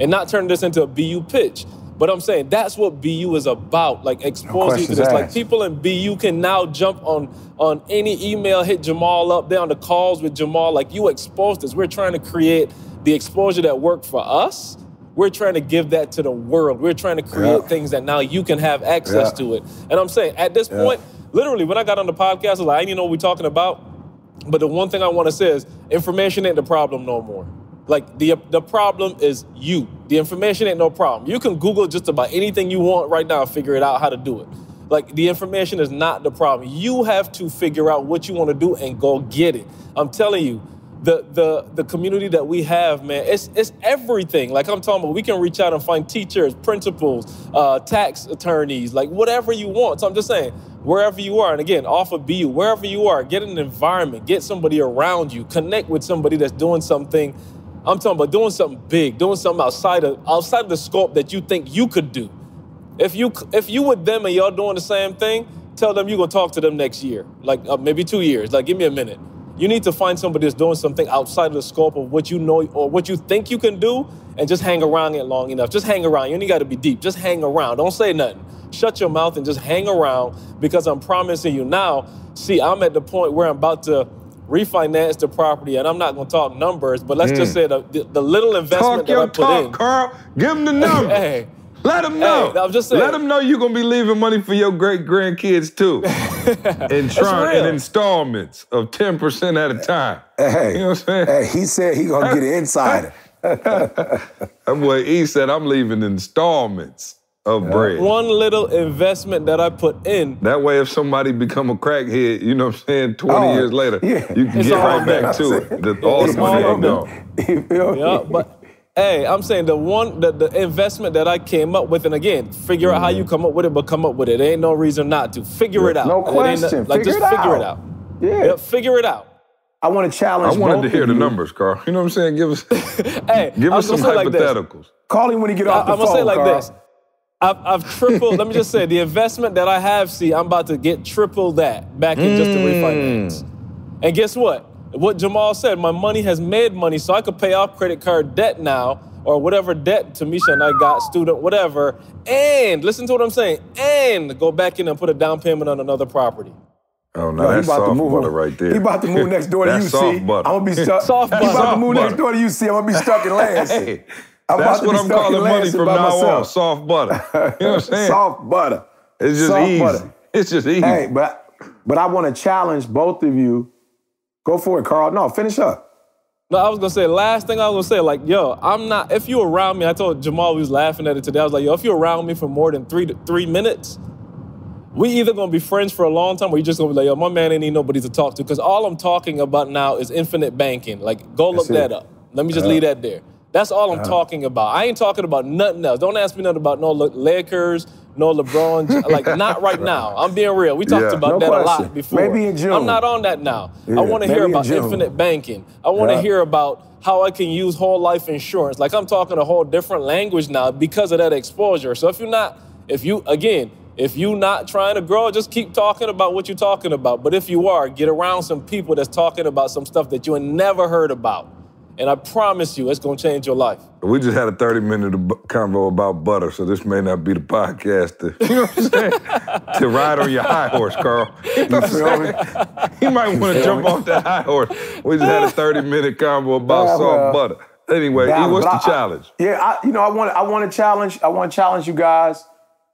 And not turn this into a BU pitch. But I'm saying that's what BU is about, like exposing you to this. Like people in BU can now jump on on any email, hit Jamal up, they're on the calls with Jamal. Like you exposed us. We're trying to create the exposure that worked for us. We're trying to give that to the world. We're trying to create Yeah. things that now you can have access Yeah. to it. And I'm saying at this Yeah. point, literally, when I got on the podcast, I was like, I didn't know what we're talking about. But the one thing I want to say is information ain't the problem no more. Like the the problem is you. The information ain't no problem. You can Google just about anything you want right now and figure it out how to do it. Like the information is not the problem. You have to figure out what you want to do and go get it. I'm telling you, the the the community that we have, man, it's it's everything. Like I'm talking about, we can reach out and find teachers, principals, uh, tax attorneys, like whatever you want. So I'm just saying, wherever you are, and again, off of BU, wherever you are, get an environment, get somebody around you, connect with somebody that's doing something. I'm talking about doing something big, doing something outside of outside of the scope that you think you could do. If you if you with them and y'all doing the same thing, tell them you're gonna talk to them next year, like uh, maybe two years. Like give me a minute. You need to find somebody that's doing something outside of the scope of what you know or what you think you can do, and just hang around it long enough. Just hang around. You ain't got to be deep. Just hang around. Don't say nothing. Shut your mouth and just hang around because I'm promising you now. See, I'm at the point where I'm about to refinance the property, and I'm not gonna talk numbers, but let's just mm. say the, the, the little investment Talk that I your put talk, in. Carl. Give them the number. Hey, Let them know. I'm just saying. Let them know you're gonna be leaving money for your great grandkids too, in trying in installments of ten percent at a time. Hey, You know what I'm saying? hey, he said he gonna get an insider. That boy E said I'm leaving installments of bread. one little investment that I put in. That way, if somebody become a crackhead, you know what I'm saying, 20 Oh, years later, yeah. you can It's get right there. back to it. The, all It's the money all ain't gone. You feel me? Yeah, but hey, I'm saying the one the, the investment that I came up with, and again, figure out how you mm-hmm. come up with it, but come up with it. There ain't no reason not to. Figure it out. No It ain't question. like Figure just it figure it out. out. Yeah. Yeah, figure it out. I want to challenge. I wanted both to hear the numbers, Carl. You know what I'm saying? Give us, Hey, give us some gonna like hypotheticals. Call him when he get off I, the am phone. gonna say like Carl. this. I've, I've tripled. let me just say the investment that I have. See, I'm about to get triple that back in just to mm. refinance. And guess what? What Jamal said, my money has made money, so I could pay off credit card debt now, or whatever debt Tamisha and I got, student, whatever. And listen to what I'm saying. And go back in and put a down payment on another property. Oh, no, No, he that's about to soft move butter on. right there. He about to move next door to That's UC. soft butter. I'm gonna be stuck. Soft He about to move Soft next door to UC. I'm gonna be stuck in Lansing. Hey, I'm that's what I'm calling money Lansing from by now on. Soft butter. You know what I'm saying? Soft butter. it's just soft easy. butter. It's just easy. Hey, but but I want to challenge both of you. Go for it, Carl. No, finish up. No, I was gonna say last thing I was gonna say, like, yo, I'm not. If you around me, I told Jamal we was laughing at it today. I was like, yo, if you're around me for more than three to three minutes, we either gonna be friends for a long time, or you just gonna be like, yo, my man ain't need nobody to talk to. Because all I'm talking about now is infinite banking. Like, go look That's it. that up. Let me just leave that there. That's all I'm uh-huh. talking about. I ain't talking about nothing else. Don't ask me nothing about no Lakers, no LeBron. like, not right now. I'm being real. We talked Yeah. about No that a lot before. Maybe in June. I'm not on that now. Yeah, I want to hear about June. infinite banking. I want to Yeah. hear about how I can use whole life insurance. Like I'm talking a whole different language now because of that exposure. So if you're not, if you again, if you're not trying to grow, just keep talking about what you're talking about. But if you are, get around some people that's talking about some stuff that you never heard about. And I promise you, it's gonna change your life. We just had a 30 minute convo about butter, so this may not be the podcast to, you know what I'm saying? to ride on your high horse, Carl. You know what I'm saying? You might want to jump off that high horse. We just had a 30 minute convo about Yeah, soft well, butter. Anyway, Yeah, E, what's but the I- I- challenge? yeah, I, you know, I want, I want to challenge, I want to challenge you guys.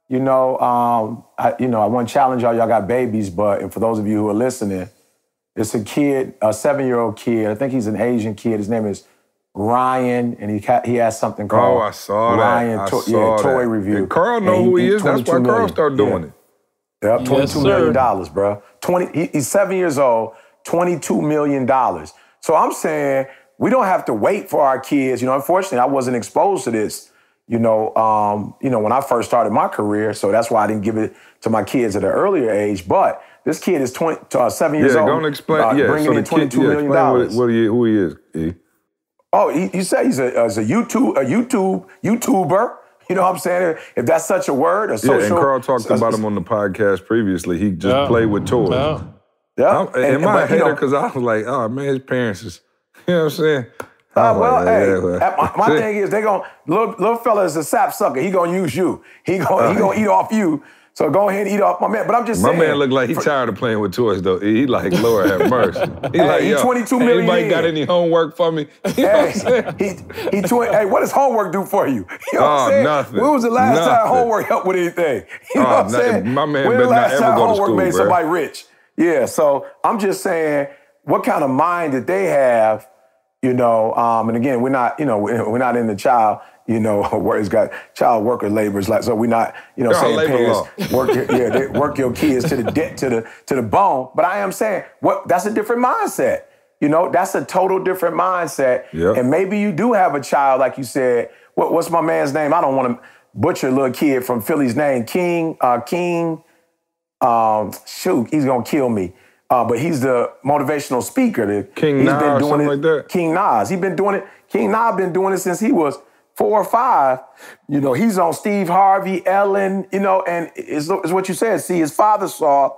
You know, um, I, you know, I want to challenge y'all. Y'all got babies, but and for those of you who are listening, it's a kid, a seven-year-old kid. I think he's an Asian kid. His name is Ryan, and he ca- he has something called Oh, I saw that. Ryan I to- saw yeah, that. toy review. And Carl know And who he is. That's why 22 Carl started doing Yeah. it. Yep, Yes, twenty-two million dollars, bro. Twenty. He, he's seven years old. $22 million. So I'm saying we don't have to wait for our kids. You know, unfortunately, I wasn't exposed to this, you know, um, you know, when I first started my career. So that's why I didn't give it to my kids at an earlier age. But this kid is 20, uh, seven years yeah, old. Yeah, don't explain. Uh, yeah, bringing so in kid, $22 million What, what he, who he is, E. Oh, he, you say he's a, he's a YouTube, a YouTube, YouTuber. You know what I'm saying? If that's such a word, a social. Yeah, and Carl talked about him on the podcast previously. He just Yeah. played with toys. Yeah. Yeah. I'm, And- am I a but, hater because I was like, oh man, his parents is, you know what I'm saying? Uh, well, like, hey, yeah, well. uh, my, my thing is they gon' little, little fella is a sap sucker. He gonna use you. He gonna he gonna eat off you. So go ahead and eat off my man. But I'm just My saying. man looked like he tired of playing with toys though. He like, Lord have mercy. He Hey, like, he yo, 22 million Anybody got any homework for me? You know what? Hey, he, he twi- hey, what does homework do for you? You know what Oh, I'm saying? nothing. When was the last time homework helped with anything? You know Oh, what I'm nothing. saying? My man when the last time homework school, made bruh. somebody rich? Yeah, so I'm just saying, what kind of mind did they have? You know, um, and again, we're not, you know, we're not in the child, you know, where it's got child worker laborers like, so we're not, you know, Child saying parents work, your, yeah, they work your kids to the de- to the to the bone. But I am saying, what? That's a different mindset. You know, that's a total different mindset. Yep. And maybe you do have a child, like you said. What, what's my man's name? I don't want to butcher a little kid from Philly's name. King, uh, King, um, shoot, he's gonna kill me. Uh, but he's the motivational speaker. The- King he's Nas or something it. like that? King Nas. He's been doing it. King Nas been doing it since he was four or five. You know, he's on Steve Harvey, Ellen. You know, and it's, it's what you said. See, his father saw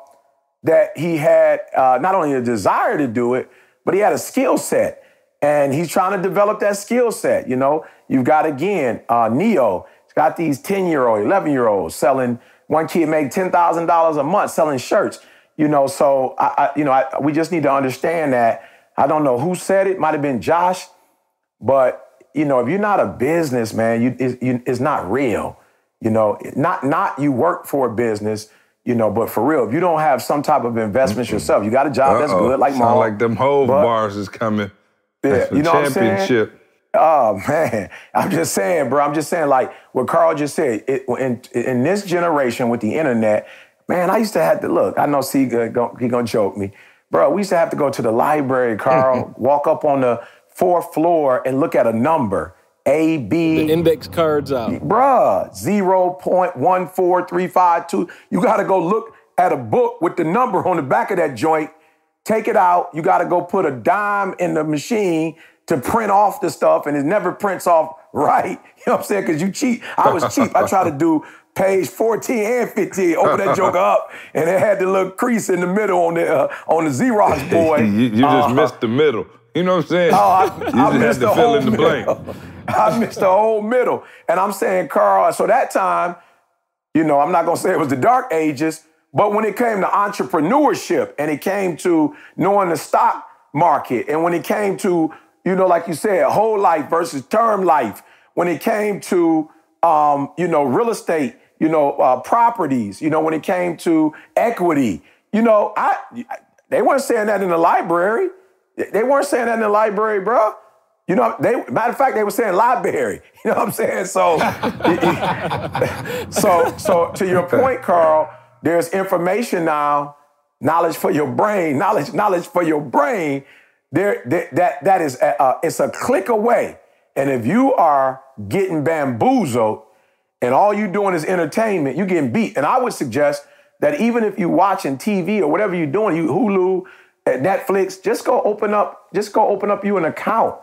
that he had uh, not only a desire to do it, but he had a skill set. And he's trying to develop that skill set. You know, you've got again, uh, Neo. He's got these 10 year old, 11 year olds selling, one kid made $10,000 a month selling shirts. You know, so I, I you know, I, we just need to understand that. I don't know who said it, might have been Josh, but you know, if you're not a business man, you, it, you it's not real. You know, not not you work for a business, you know, but for real, if you don't have some type of investments yourself, you got a job that's Uh-oh. good, like Sound mine. like them Hove bars is coming. Yeah, you know what I'm saying? championship. Oh man, I'm just saying, bro. I'm just saying, like what Carl just said. It, in in this generation with the internet, man, I used to have to look. I know C uh, go- he gonna joke me, bro. We used to have to go to the library, Carl, walk up on the fourth floor and look at a number, A, B, The index cards out. bruh, 0.14352. You got to go look at a book with the number on the back of that joint, take it out. You got to go put a dime in the machine to print off the stuff, and it never prints off right. You know what I'm saying? Because you cheat. I was cheap. I tried to do page 14 and 15, open that joke up, and it had the little crease in the middle on the uh, on the Xerox boy. you you just Uh, missed the middle. You know what I'm saying? Oh, I, I missed to the fill whole in the blank. I missed the whole middle. And I'm saying, Carl, so that time, you know, I'm not gonna say it was the dark ages, but when it came to entrepreneurship and it came to knowing the stock market, and when it came to, you know, like you said, whole life versus term life, when it came to um, you know, real estate, you know, uh, properties, you know, when it came to equity, you know, I they weren't saying that in the library. They weren't saying that in the library, bro. You know, they matter of fact, they were saying library. You know what I'm saying? So, so, so to your point, Carl, there's information now, knowledge for your brain, knowledge, knowledge for your brain. There, there- that that is, a, uh, it's a click away. And if you are getting bamboozled, and all you doing is entertainment, you're getting beat. And I would suggest that even if you watching TV or whatever you're doing, you Hulu, Netflix, just go open up, just go open up you an account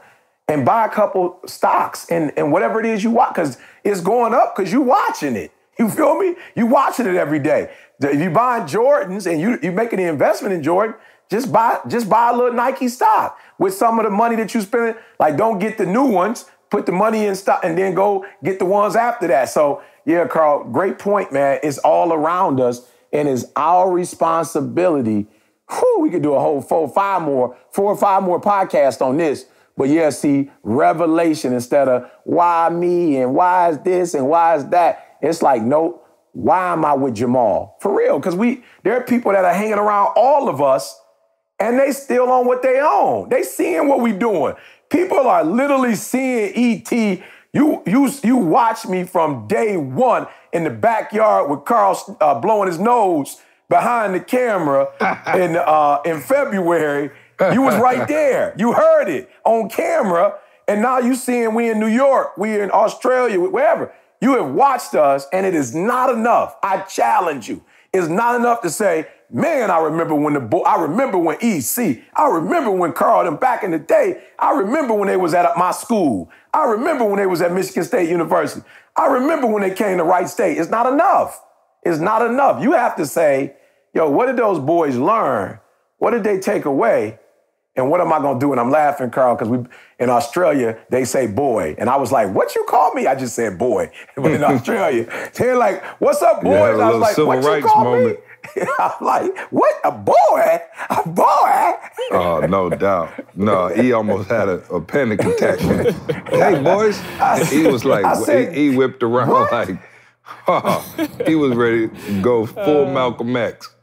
and buy a couple stocks and, and whatever it is you watch, because it's going up because you're watching it. You feel me? You watching it every day. If you buying Jordans and you you making the investment in Jordan, just buy just buy a little Nike stock with some of the money that you're spending. Like don't get the new ones, put the money in stock, and then go get the ones after that. So yeah, Carl, great point, man. It's all around us, and it's our responsibility. Whew, we could do a whole four, five more, four or five more podcasts on this. But yeah, see, revelation instead of why me and why is this and why is that. It's like, nope, why am I with Jamal? For real, because we there are people that are hanging around all of us and they still on what they own. They seeing what we doing. People are literally seeing ET. You you you watch me from day one in the backyard with Carl uh, blowing his nose behind the camera in uh, in February. You was right there. You heard it on camera, and now you seeing we in New York, we in Australia, wherever. You have watched us, and it is not enough. I challenge you. It's not enough to say, man, I remember when the boy, I remember when EC, I remember when Carl them back in the day. I remember when they was at my school. I remember when they was at Michigan State University. I remember when they came to Wright State. It's not enough. It's not enough. You have to say, yo, what did those boys learn? What did they take away? And what am I gonna do? And I'm laughing, Carl, because we in Australia they say boy, and I was like, "What you call me?" I just said boy. But in Australia, they're like, "What's up, boys?" Yeah, I was like, "What you call moment. me?" I'm like, "What a boy, a boy." Oh, no doubt. No, he almost had a, a panic attack. hey, boys. He was like, said, he, he whipped around what? like, oh, he was ready to go full uh, Malcolm X.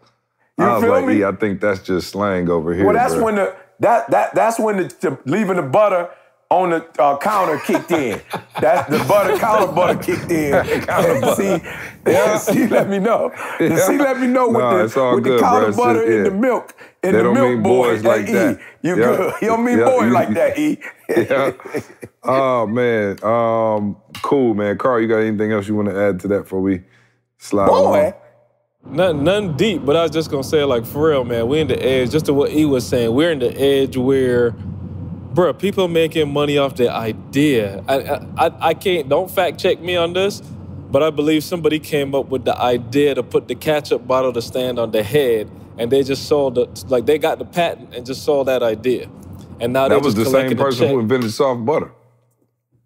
You I was like, me? E, I think that's just slang over here. Well, that's bro. when the that that that's when the, the leaving the butter on the uh, counter kicked in. That's the butter counter butter kicked in. And see, yeah. see, let me know. And see, let me know with Nah, the with good, the counter bro. Butter just- and the milk and They the milk boys boys like that. E, you Yeah. good? You don't mean Yeah, boy you- like that, E. yeah. Oh man, um, cool, man. Carl, you got anything else you want to add to that before we slide Boy. along? Nothing, nothing deep, but I was just gonna say, like, for real, man, we're in the edge. Just to what he was saying, we're in the edge where, bruh, people making money off their idea. I, I, I- I can't. Don't fact check me on this, but I believe somebody came up with the idea to put the ketchup bottle to stand on the head, and they just sold the, Like they got the patent and just sold that idea, and now That was just the same person check. who invented soft butter.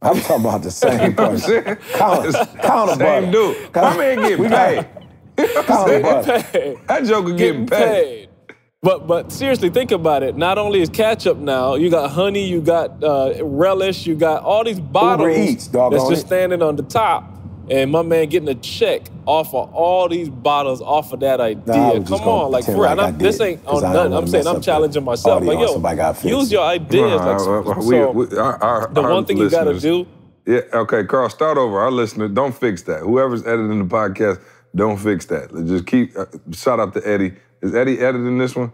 I'm talking about the same You know what I'm person. saying? Counter, counter Same butter. dude. My man getting We got- paid. Counter butter. Hey. That joker getting paid. But but seriously, think about it. Not only is ketchup now, you got honey, you got uh, relish, you got all these bottles Eats, that's just it. standing on the top, and my man getting a check off of all these bottles off of that idea. Nah, I was just Come on, like for real. like And I this ain't on I don't nothing. I'm saying I'm challenging myself. Like yo, somebody got fixed. use your ideas. Nah, like, uh, so we- we- our- our- the our one thing you gotta do. Yeah, okay, Carl, start over. Our listener, don't fix that. Whoever's editing the podcast, don't fix that. Let's Just keep, uh, shout out to Eddie. Is Eddie editing this one?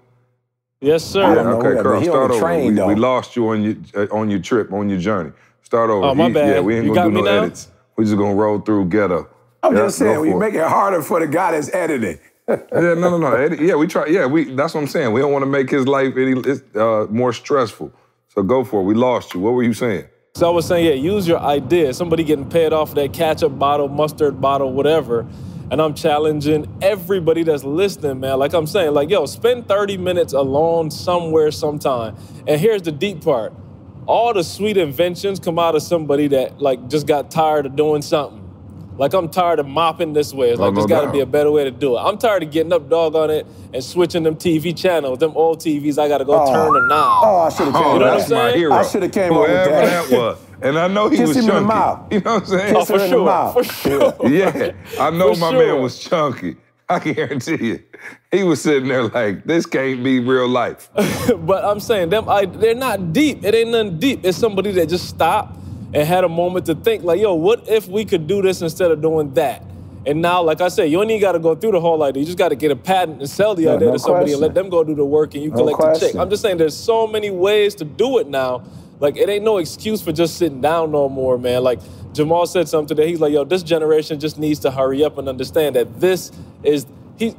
Yes, sir. I don't know okay, who Carl, on start the over. train, we, we lost you on your uh, on your trip, on your journey. Start over. Oh, my He- bad. Yeah, we ain't You gonna do no now? edits. We just gonna roll through ghetto. I'm Yeah, just saying, we make it harder for the guy that's editing. Yeah, no, no, no. Eddie, yeah, we try. Yeah, we. That's what I'm saying. We don't want to make his life any uh, more stressful. So go for it. We lost you. What were you saying? So I was saying, yeah, use your idea. Somebody getting paid off that ketchup bottle, mustard bottle, whatever. And I'm challenging everybody that's listening, man. Like I'm saying, like, yo, spend 30 minutes alone somewhere sometime. And here's the deep part. All the sweet inventions come out of somebody that like just got tired of doing something. Like I'm tired of mopping this way. It's Oh, like no there's got to be a better way to do it. I'm tired of getting up dog on it and switching them TV channels, them old TVs. I got to go Oh. turn the knob. Oh, I should have came Oh, You know up what that's I'm my saying? hero. I shoulda came up with that. that was. And I know he Kiss was him in the chunky. mouth. You know what I'm saying? Oh, for her in the sure, mouth. for sure. Yeah, I know For my sure. man was chunky. I can guarantee you. He was sitting there like, this can't be real life. But I'm saying them, I, they're not deep. It ain't nothing deep. It's somebody that just stopped and had a moment to think, like, yo, what if we could do this instead of doing that? And now, like I said, you don't even got to go through the whole idea. You just got to get a patent and sell the No, idea no to somebody and let them go do the work and you No collect the check. question. I'm just saying there's so many ways to do it now. Like, it ain't no excuse for just sitting down no more, man. Like, Jamal said something today. He's like, yo, this generation just needs to hurry up and understand that this is, he,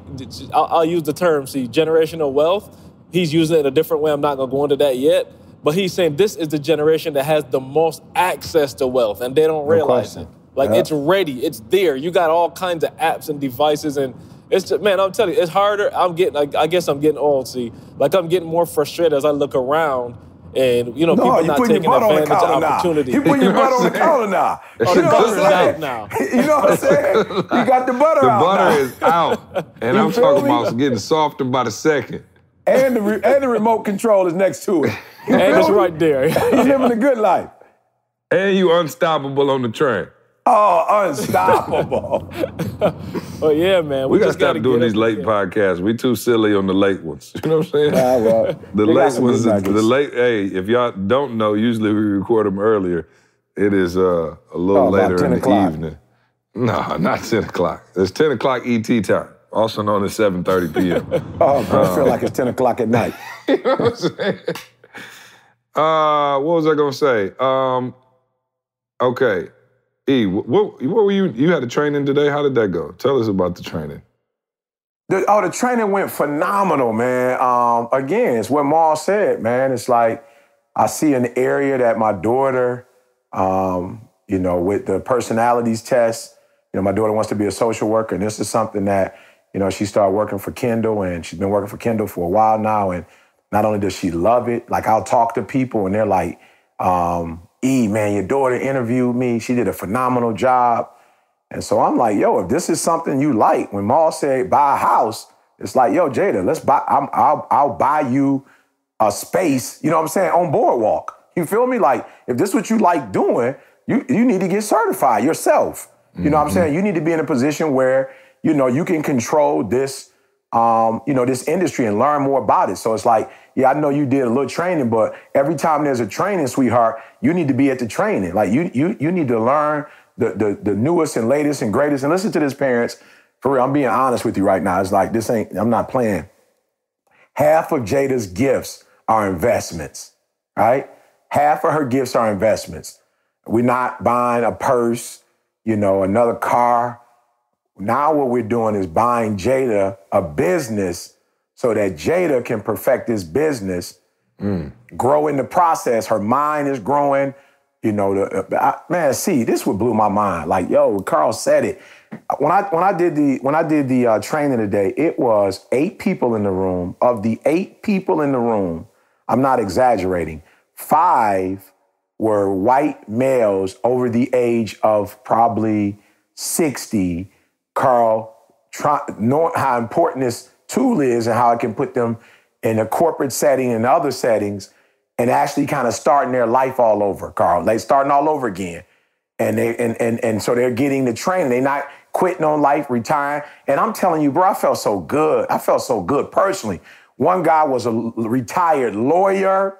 I'll, I'll use the term, see, generational wealth. He's using it a different way. I'm not going to go into that yet. But he's saying this is the generation that has the most access to wealth, and they don't realize it. Like Yeah. it's ready, it's there. You got all kinds of apps and devices, and it's just, man. I'm telling you, it's harder. I'm getting. I, I guess I'm getting old. See, like I'm getting more frustrated as I look around, and you know, No, people you not putting your taking butt on the advantage counter of now. opportunity. You putting your know butt what on I'm the saying? counter now. The You know what I'm saying? out now. You know what I'm saying? You got the butter The out butter now. is out. And I'm talking me? about getting softer by the second. and the re- and the remote control is next to it. You and it's me? right there. You living a good life. And you unstoppable on the train. Oh, unstoppable. but yeah, man, We, we, gotta stop gotta doing these late there. podcasts. We too silly on the late ones. You know what I'm saying? Ah, well, The late some ones, the late. Hey, if y'all don't know, usually we record them earlier. It is uh, a little Oh, later in the o'clock. evening. No, not ten o'clock. It's ten o'clock ET time. also known as 7:30 p.m. oh, bro, I feel like it's 10 o'clock at night. you know what I'm saying? Uh, what was I gonna say? Um, okay, E, what what were you? You had a training today. How did that go? Tell us about the training. The, oh, the training went phenomenal, man. Um, again, it's what Mal said, man. It's like I see an area that my daughter, um, you know, with the personalities test, you know, my daughter wants to be a social worker, and this is something that, you know, she started working for Kendall, and she's been working for Kendall for a while now, and not only does she love it, like I'll talk to people, and they're like, um, "E, man, your daughter interviewed me. She did a phenomenal job." And so I'm like, yo, if this is something you like, when Mal said buy a house, it's like, yo, Jada, let's buy, i will I'll buy you a space, you know what I'm saying, on Boardwalk. You feel me? Like, if this is what you like doing, you, you need to get certified yourself. You know what I'm mm-hmm. saying? You need to be in a position where, you know, you can control this, um, you know, this industry and learn more about it. So it's like, yeah, I know you did a little training, but every time there's a training, sweetheart, you need to be at the training. Like you, you, you need to learn the, the, the newest and latest and greatest. And listen to this, parents. For real, I'm being honest with you right now. It's like this ain't. I'm not playing. Half of Jada's gifts are investments, right? Half of her gifts are investments. We're not buying a purse, you know, another car. Now what we're doing is buying Jada a business so that Jada can perfect this business, mm. grow in the process. Her mind is growing. You know, the, I, man, see, this would blew my mind. Like, yo, Carl said it. When I when I did the when I did the uh, training today, it was eight people in the room. Of the eight people in the room, I'm not exaggerating. Five were white males over the age of probably 60. Carl, try, knowing how important this tool is and how it can put them in a corporate setting and other settings and actually kind of starting their life all over, Carl. They starting all over again. And they and and and so they're getting the training. They're not quitting on life, retiring. And I'm telling you, bro, I felt so good. I felt so good personally. One guy was a retired lawyer.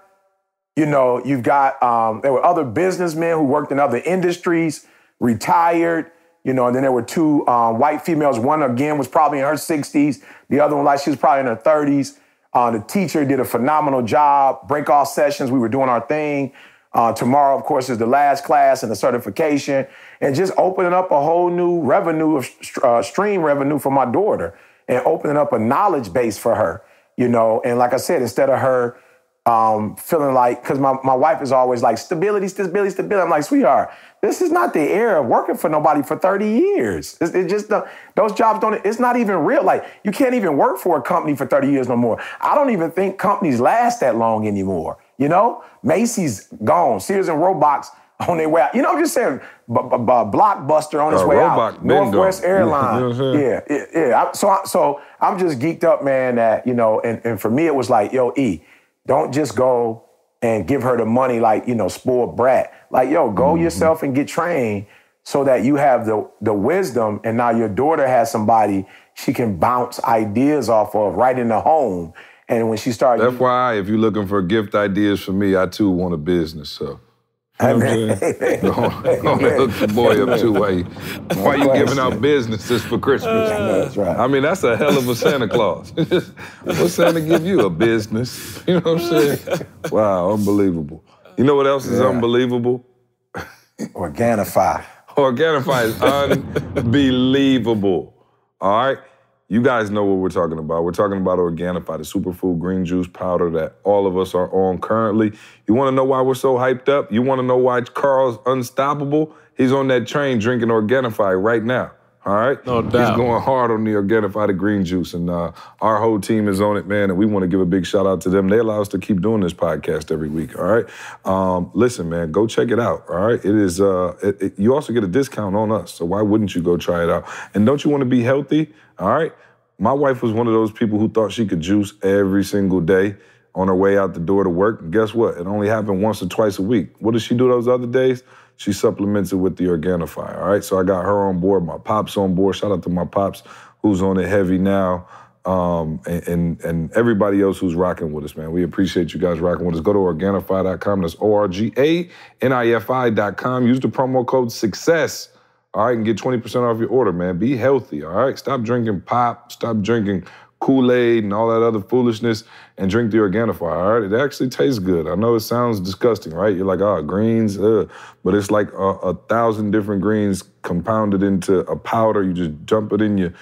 You know, you've got um, there were other businessmen who worked in other industries, retired. You know, and then there were two um, white females. One again was probably in her 60s. The other one, like she was probably in her 30s. Uh, the teacher did a phenomenal job. Break off sessions, we were doing our thing. Uh, tomorrow, of course, is the last class and the certification, and just opening up a whole new revenue of uh, stream revenue for my daughter, and opening up a knowledge base for her. You know, and like I said, instead of her um, feeling like, because my, my wife is always like, stability, stability, stability. I'm like, sweetheart, this is not the era of working for nobody for 30 years. It's, it just, those jobs don't, it's not even real. Like, you can't even work for a company for 30 years no more. I don't even think companies last that long anymore. You know, Macy's gone, Sears and Roebuck's on their way out. You know, I'm just saying, b- b- Blockbuster on its uh, way out. Northwest Airlines. You know yeah, yeah, yeah. I, so, I, so I'm just geeked up, man. That you know, and, and for me, it was like, yo, E, don't just go and give her the money like, you know, spoiled brat. Like, yo, go mm-hmm. yourself and get trained so that you have the, the wisdom and now your daughter has somebody she can bounce ideas off of right in the home. And when she started... FYI, if you're looking for gift ideas for me, I too want a business, so... You know don't, don't hook the boy up too. Why you, why you giving out businesses for Christmas? That's right. I mean, that's a hell of a Santa Claus. what Santa give you? A business. You know what I'm saying? Wow, unbelievable. You know what else is yeah. unbelievable? Organifi. Organifi is unbelievable. All right? You guys know what we're talking about. We're talking about Organifi, the superfood green juice powder that all of us are on currently. You want to know why we're so hyped up? You want to know why Carl's unstoppable? He's on that train drinking Organifi right now. All right? No doubt. He's going hard on the Organifi, the green juice. And uh, our whole team is on it, man. And we want to give a big shout out to them. They allow us to keep doing this podcast every week. All right? Um, listen, man, go check it out. All right? It is, uh, it, it, you also get a discount on us. So why wouldn't you go try it out? And don't you want to be healthy? All right? My wife was one of those people who thought she could juice every single day on her way out the door to work. And guess what? It only happened once or twice a week. What does she do those other days? She supplements it with the Organifi. All right. So I got her on board, my pops on board. Shout out to my pops who's on it heavy now. Um, and, and, and everybody else who's rocking with us, man. We appreciate you guys rocking with us. Go to Organifi.com. That's O-R-G-A-N-I-F-I.com. Use the promo code SUCCESS all right, and get 20% off your order, man. Be healthy, all right? Stop drinking pop, stop drinking Kool-Aid and all that other foolishness and drink the Organifi, all right? It actually tastes good. I know it sounds disgusting, right? You're like, oh, greens, ugh. but it's like a, a thousand different greens compounded into a powder. You just dump it in your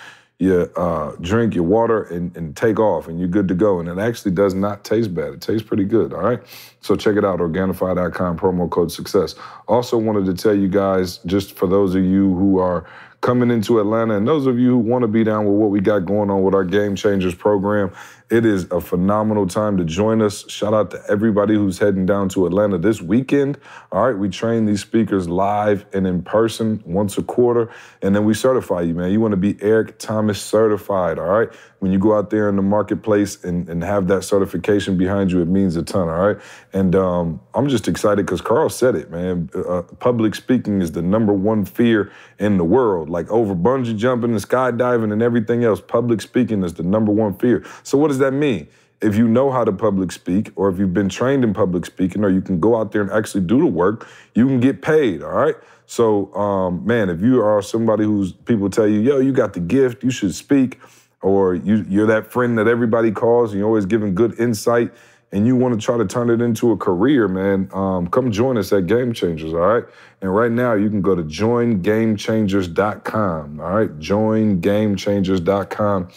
you uh, drink your water and, and take off and you're good to go. And it actually does not taste bad. It tastes pretty good, all right? So check it out, Organifi.com, promo code success. Also wanted to tell you guys, just for those of you who are coming into Atlanta and those of you who want to be down with what we got going on with our Game Changers program, it is a phenomenal time to join us. Shout out to everybody who's heading down to Atlanta this weekend. All right, we train these speakers live and in person once a quarter, and then we certify you, man. You want to be Eric Thomas certified, all right? When you go out there in the marketplace and, and have that certification behind you, it means a ton, all right? And um, I'm just excited because Carl said it, man. Uh, public speaking is the number one fear in the world. Like over bungee jumping and skydiving and everything else, public speaking is the number one fear. So what does that mean? If you know how to public speak, or if you've been trained in public speaking, or you can go out there and actually do the work, you can get paid, all right? So, um, man, if you are somebody who's people tell you, yo, you got the gift, you should speak, or you, you're that friend that everybody calls and you're always giving good insight, and you want to try to turn it into a career, man, um, come join us at Game Changers, all right? And right now, you can go to joingamechangers.com, all right? Joingamechangers.com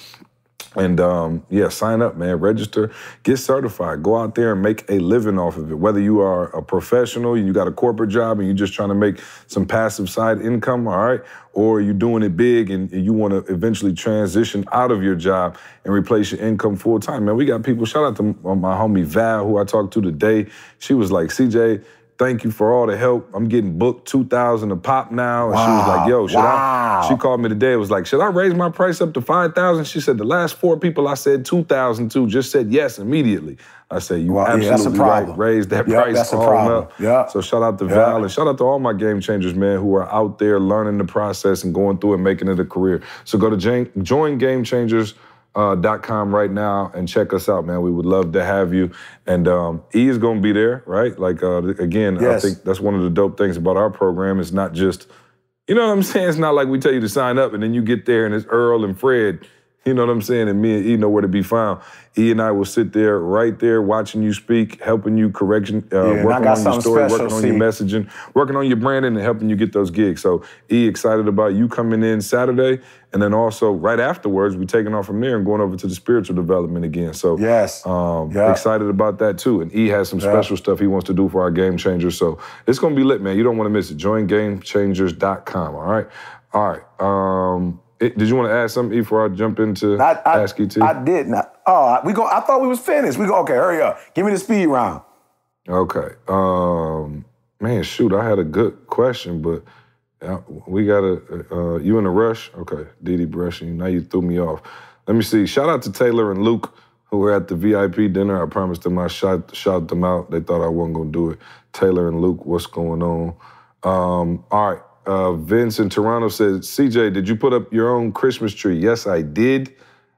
and um, yeah, sign up, man. Register, get certified. Go out there and make a living off of it. Whether you are a professional, you got a corporate job, and you're just trying to make some passive side income, all right, or you're doing it big and you want to eventually transition out of your job and replace your income full time. Man, we got people. Shout out to my homie Val, who I talked to today. She was like, CJ thank you for all the help. I'm getting booked 2000 a pop now. And wow. she was like, yo, should wow. I? She called me today. It was like, should I raise my price up to 5,000? She said, the last four people I said 2,000 to just said yes immediately. I said, you well, absolutely yeah, right. Raise that yep, price that's all up. Yeah. So shout out to yep. Val and shout out to all my game changers, man, who are out there learning the process and going through and making it a career. So go to join Game Changers uh, .com right now and check us out, man. We would love to have you. And um, E is going to be there, right? Like uh, again, yes. I think that's one of the dope things about our program. It's not just, you know what I'm saying? It's not like we tell you to sign up and then you get there and it's Earl and Fred. You know what I'm saying? And me and E know where to be found. E and I will sit there, right there, watching you speak, helping you correction, uh, yeah, working on your story, special, working on your messaging, working on your branding, and helping you get those gigs. So E excited about you coming in Saturday, and then also right afterwards, we taking off from there and going over to the spiritual development again. So yes, um, yeah. excited about that too. And E has some yeah. special stuff he wants to do for our game changers. So it's gonna be lit, man. You don't want to miss it. JoinGameChangers.com. All right, all right. Um, did you want to add something E before I jump into I, I, Ask ET? I did not. Oh, we go. I thought we was finished. We go. Okay, hurry up. Give me the speed round. Okay. Um, man, shoot, I had a good question, but uh, we got a, Uh, you in a rush? Okay, Dede brushing. you. Now you threw me off. Let me see. Shout out to Taylor and Luke who were at the VIP dinner. I promised them I shot, shout them out. They thought I wasn't gonna do it. Taylor and Luke, what's going on? Um, all right. Uh, Vince in Toronto says, CJ, did you put up your own Christmas tree? Yes, I did.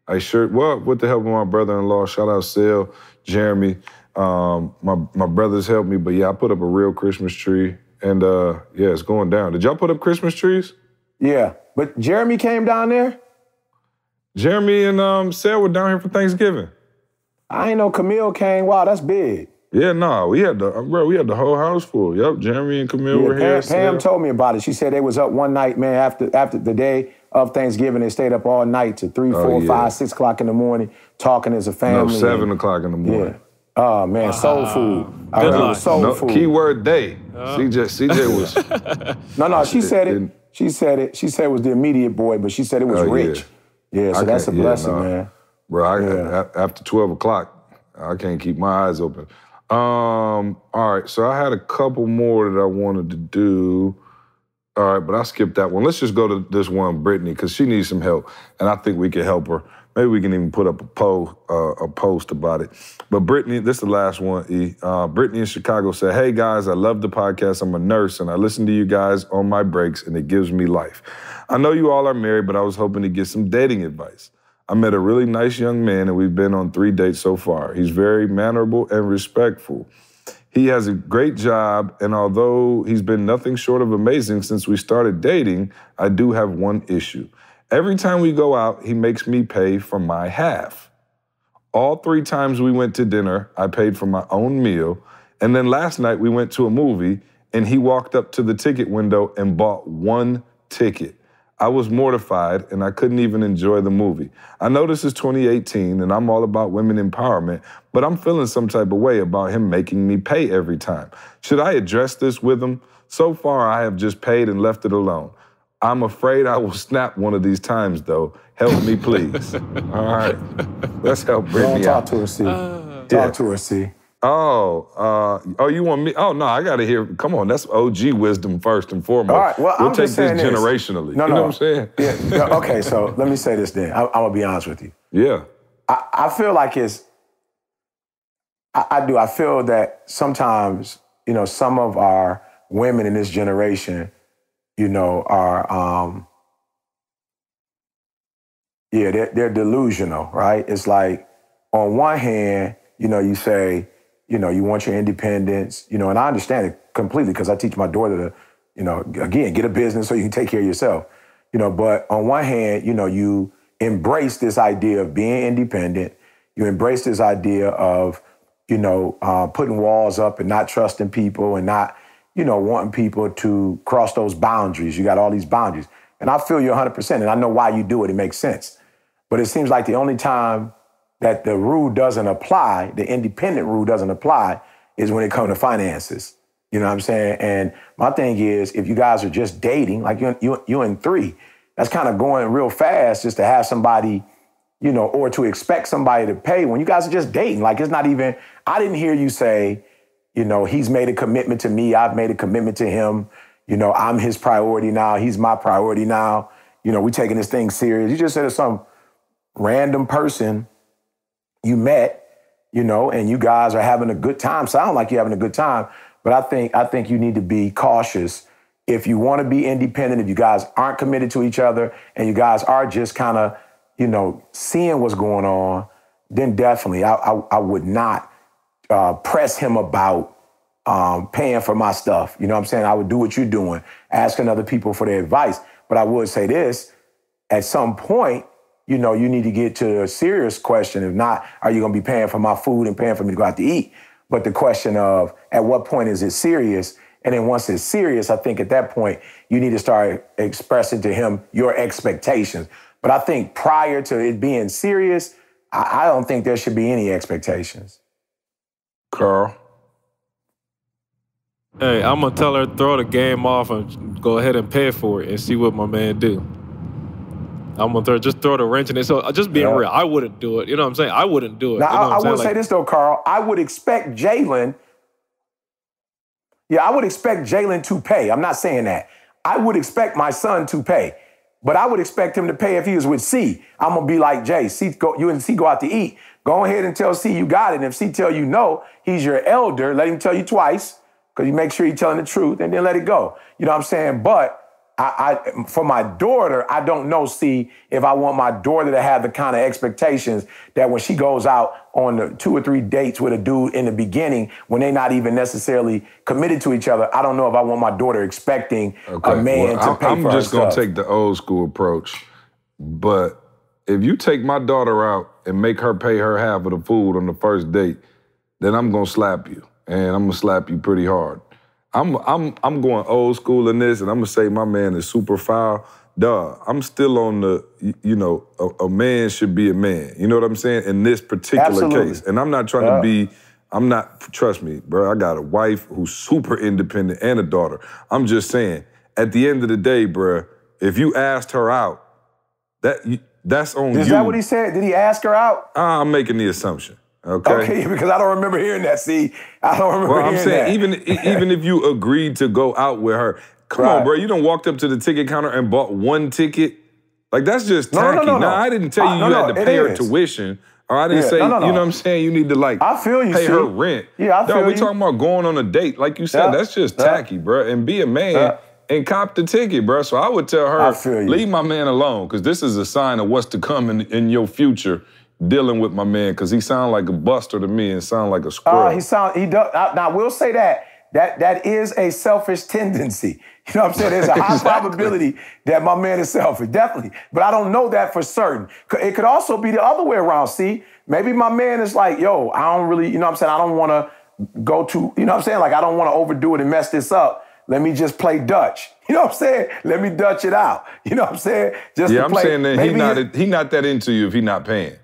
I sure, well, with the help of my brother-in-law, shout out Sale, Jeremy. Um, my, my brothers helped me, but yeah, I put up a real Christmas tree. And uh, yeah, it's going down. Did y'all put up Christmas trees? Yeah, but Jeremy came down there? Jeremy and um, Sale were down here for Thanksgiving. I ain't know Camille came. Wow, that's big. Yeah, no, nah, we had the bro, we had the whole house full. Yep, Jeremy and Camille yeah, were here. Pam, told me about it. She said they was up one night, man, after after the day of Thanksgiving. They stayed up all night to three, oh, four, yeah. five, six o'clock in the morning, talking as a family. No, seven o'clock in the morning. Yeah. Oh man, soul food. I Good luck. soul no, food. Keyword day. Uh. CJ, CJ was. no, no, she said it. She said it. She said it was the immediate boy, but she said it was oh, rich. Yeah, yeah so I that's a blessing, yeah, no. man. Bro, I, yeah. after twelve o'clock, I can't keep my eyes open. Um, all right, so I had a couple more that I wanted to do. All right, but I skipped that one. Let's just go to this one, Brittany, because she needs some help, and I think we can help her. Maybe we can even put up a post, uh, a post about it. But Brittany, this is the last one. E. Uh, Brittany in Chicago said, "Hey guys, I love the podcast. I'm a nurse, and I listen to you guys on my breaks, and it gives me life. I know you all are married, but I was hoping to get some dating advice. I met a really nice young man, and we've been on three dates so far. He's very mannerable and respectful. He has a great job, and although he's been nothing short of amazing since we started dating, I do have one issue. Every time we go out, he makes me pay for my half. All three times we went to dinner, I paid for my own meal. And then last night we went to a movie, and he walked up to the ticket window and bought one ticket. I was mortified and I couldn't even enjoy the movie. I know this is 2018 and I'm all about women empowerment, but I'm feeling some type of way about him making me pay every time. Should I address this with him? So far, I have just paid and left it alone. I'm afraid I will snap one of these times, though. Help me, please. all right. Let's help Brittany Don't talk to her, C. Uh, talk yeah. to her, C. Oh, uh, oh, you want me? Oh no, I gotta hear. Come on, that's OG wisdom first and foremost. All right, well, we'll I'm take just saying this this. generationally. No, you no. know what I'm saying? Yeah. no, okay, so let me say this then. I, I'm gonna be honest with you. Yeah. I, I feel like it's. I, I do. I feel that sometimes, you know, some of our women in this generation, you know, are, um, yeah, they're, they're delusional, right? It's like, on one hand, you know, you say, you know, you want your independence, you know, and I understand it completely because I teach my daughter to, you know, again, get a business so you can take care of yourself, you know. But on one hand, you know, you embrace this idea of being independent. You embrace this idea of, you know, uh, putting walls up and not trusting people and not, you know, wanting people to cross those boundaries. You got all these boundaries. And I feel you 100%. And I know why you do it. It makes sense. But it seems like the only time that the rule doesn't apply, the independent rule doesn't apply, is when it comes to finances. You know what I'm saying? And my thing is, if you guys are just dating, like you, you, you and three, that's kind of going real fast just to have somebody, you know, or to expect somebody to pay when you guys are just dating. Like it's not even, I didn't hear you say, you know, he's made a commitment to me, I've made a commitment to him. You know, I'm his priority now, he's my priority now. You know, we're taking this thing serious. You just said it's some random person you met, you know, and you guys are having a good time. Sound like you're having a good time, but I think I think you need to be cautious. If you want to be independent, if you guys aren't committed to each other, and you guys are just kind of, you know, seeing what's going on, then definitely I I, I would not uh, press him about um, paying for my stuff. You know what I'm saying? I would do what you're doing, asking other people for their advice. But I would say this: at some point, you know, you need to get to a serious question. If not, are you going to be paying for my food and paying for me to go out to eat? But the question of at what point is it serious? And then once it's serious, I think at that point, you need to start expressing to him your expectations. But I think prior to it being serious, I, I don't think there should be any expectations. Carl. Hey, I'm gonna tell her throw the game off and go ahead and pay for it and see what my man do. I'm gonna throw, just throw the wrench in it. So uh, just being Yeah. real, I wouldn't do it. You know what I'm saying? I wouldn't do it. Now, you know I, I will say this though, Carl. I would expect Jalen. Yeah, I would expect Jalen to pay. I'm not saying that. I would expect my son to pay, but I would expect him to pay if he was with C. I'm gonna be like Jay. C, go, you and C go out to eat. Go ahead and tell C you got it. And if C tell you no, he's your elder. Let him tell you twice, because you make sure you're telling the truth, and then let it go. You know what I'm saying? But I, I, for my daughter, I don't know, see, if I want my daughter to have the kind of expectations that when she goes out on the two or three dates with a dude in the beginning, when they're not even necessarily committed to each other, I don't know if I want my daughter expecting a man well, to I'm, pay I'm for just gonna take the old school approach. But if you take my daughter out and make her pay her half of the food on the first date, then I'm gonna slap you, and I'm gonna slap you pretty hard. I'm I'm I'm going old school in this, and I'm gonna say my man is super foul. Duh, I'm still on the, you know, a, a man should be a man. You know what I'm saying? In this particular Absolutely. case, and I'm not trying Yeah. to be. I'm not. Trust me, bro. I got a wife who's super independent and a daughter. I'm just saying. At the end of the day, bro, if you asked her out, that that's on Is you. that what he said? Did he ask her out? I'm making the assumption. Okay. Okay, because I don't remember hearing that. See, I don't remember Well, I'm saying that. even even if you agreed to go out with her, come Right. on, bro. You don't walked up to the ticket counter and bought one ticket. Like that's just No, no, no, no, no. I didn't tell you Uh, you no, had to pay her is. tuition. Or I didn't Yeah, say, no, no, no. you know what I'm saying? You need to like I feel you, pay see. her rent. Yeah, I feel Dog, we you. talking about going on a date. Like you said, Yeah, that's just yeah. tacky, bro. And be a man Yeah. And cop the ticket, bro. So I would tell her, I feel you. leave my man alone, because this is a sign of what's to come in, in your future dealing with my man? Because he sound like a buster to me and sound like a squirrel. Uh, he sound he does. Now, now, we'll say that that that is a selfish tendency. You know what I'm saying? There's a high exactly. probability that my man is selfish, definitely. But I don't know that for certain. It could also be the other way around. See, maybe my man is like, yo, I don't really, you know what I'm saying? I don't want to go to, you know what I'm saying? Like, I don't want to overdo it and mess this up. Let me just play Dutch. You know what I'm saying? Let me Dutch it out. You know what I'm saying? Just yeah, I'm play. saying that he not he not that into you if he not paying.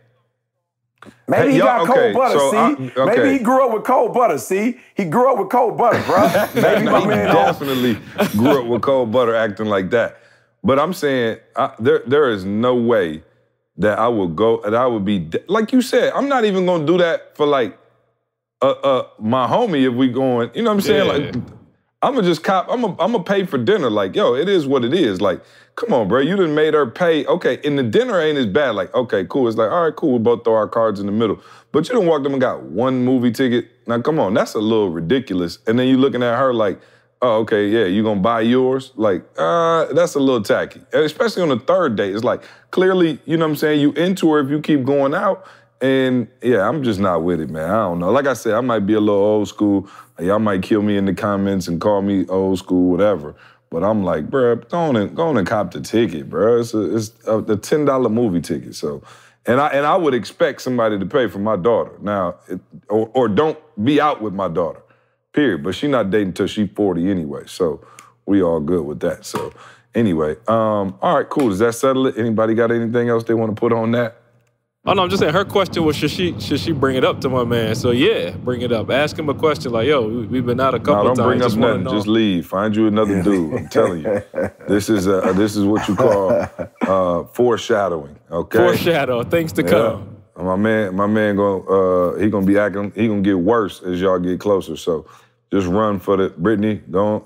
Maybe hey, he got okay, cold butter, so see? I, okay. Maybe he grew up with cold butter, see? He grew up with cold butter, bro. Maybe my man definitely grew up with cold butter acting like that. But I'm saying I, there there is no way that I would go that I would be like you said. I'm not even gonna do that for like uh uh my homie if we going. You know what I'm saying? Yeah. Like I'm gonna just cop. I'm gonna I'm gonna pay for dinner. Like yo, it is what it is. Like come on, bro, you didn't made her pay. Okay, and the dinner ain't as bad. Like, okay, cool. It's like, all right, cool. We both throw our cards in the middle. But you didn't walk them and got one movie ticket. Now, come on, that's a little ridiculous. And then you looking at her like, oh, okay, yeah, you gonna buy yours? Like, uh, that's a little tacky. And especially on the third date. It's like, clearly, you know what I'm saying, you into her if you keep going out. And yeah, I'm just not with it, man. I don't know. Like I said, I might be a little old school. Y'all might kill me in the comments and call me old school, whatever. But I'm like, bro, go on and go on and cop the ticket, bro. It's a, it's a, a ten dollar movie ticket. So, and I and I would expect somebody to pay for my daughter now, it, or or don't be out with my daughter, period. But she not dating until she 40 anyway. So we all good with that. So anyway, um, all right, cool. Does that settle it? Anybody got anything else they want to put on that? Oh no, I'm just saying her question was should she should she bring it up to my man? So yeah, bring it up. Ask him a question like, yo, we've been out a couple no, don't times. bring up nothing. Just leave. Find you another dude. I'm telling you. This is uh, this is what you call uh, foreshadowing. Okay. Foreshadow. Things to yeah. come. My man, my man going uh he gonna be acting he gonna get worse as y'all get closer. So just run for the Brittany, don't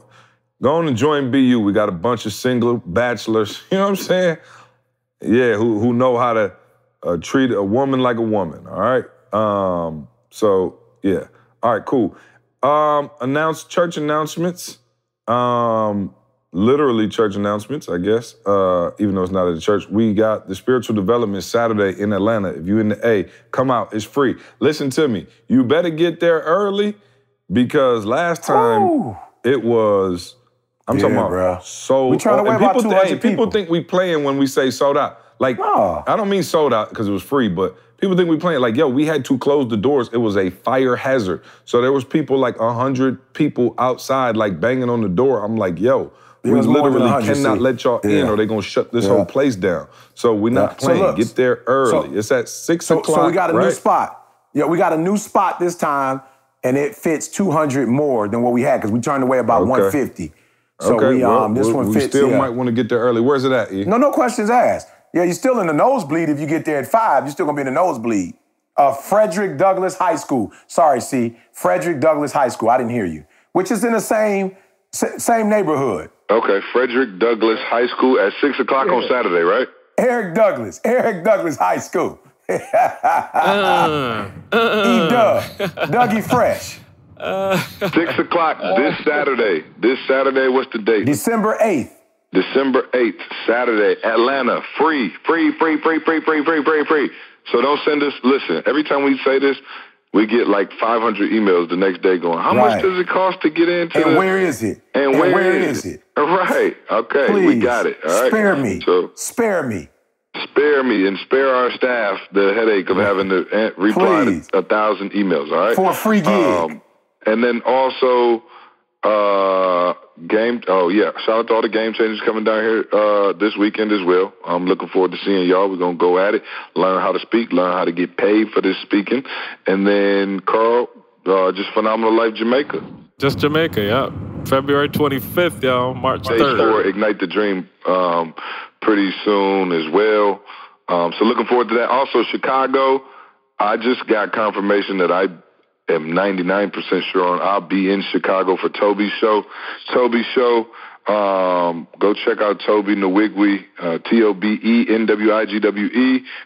go on and join BU. We got a bunch of single bachelors, you know what I'm saying? Yeah, who who know how to uh, treat a woman like a woman. All right. Um, so yeah. All right. Cool. Um, announce church announcements. Um, literally church announcements, I guess. Uh, even though it's not at the church, we got the spiritual development Saturday in Atlanta. If you in the A, come out. It's free. Listen to me. You better get there early because last time Ooh. it was. I'm yeah, talking about bro. sold. We trying to win about 200 people, people think we playing when we say sold out. Like. I don't mean sold out because it was free, but people think we playing like, yo, we had to close the doors. It was a fire hazard. So there was people like hundred people outside, like banging on the door. I'm like, yo, we literally cannot let y'all yeah. in, or they're gonna shut this yeah. whole place down. So we're not yeah. playing. So look, Get there early. So, it's at six so, o'clock. So we got a right? new spot. Yeah, we got a new spot this time, and it fits 200 more than what we had because we turned away about okay. 150. So okay, we um well, this one fits. We still might want to get there early. Where's it at? E? No, no questions asked. Yeah, you're still in the nosebleed if you get there at five. You're still gonna be in the nosebleed. Uh, Frederick Douglass High School. Sorry, see, Frederick Douglass High School. I didn't hear you. Which is in the same same neighborhood. Okay, Frederick Douglass High School at six o'clock yeah. on Saturday, right? Eric Douglass, Eric Douglass High School. uh, uh, E Doug, Dougie Fresh. Uh, six o'clock this Saturday. This Saturday, what's the date? December 8th. December 8th, Saturday, Atlanta. Free, free, free, free, free, free, free, free, free. So don't send us, listen, every time we say this, we get like 500 emails the next day going, how right. much does it cost to get into And the, where is it? And, and where, where is, it? it? Right. Okay. Please, we got it. All right. Spare me. So, spare me. Spare me and spare our staff the headache of having to reply Please. to a thousand emails. All right. For a free gig. Um, and then also, uh, game. Oh yeah, shout out to all the game changers coming down here uh, this weekend as well. I'm looking forward to seeing y'all. We're gonna go at it, learn how to speak, learn how to get paid for this speaking, and then Carl, uh, just phenomenal life Jamaica. Just Jamaica, yeah. February 25th, y'all. March 3rd. For Ignite the Dream, um, pretty soon as well. Um, so looking forward to that. Also, Chicago. I just got confirmation that I am 99% sure on. I'll be in Chicago for Tobe's show. Tobe's show. Um, go check out Tobe Nwigwe, uh, T-O-B-E-N-W-I-G-W-E.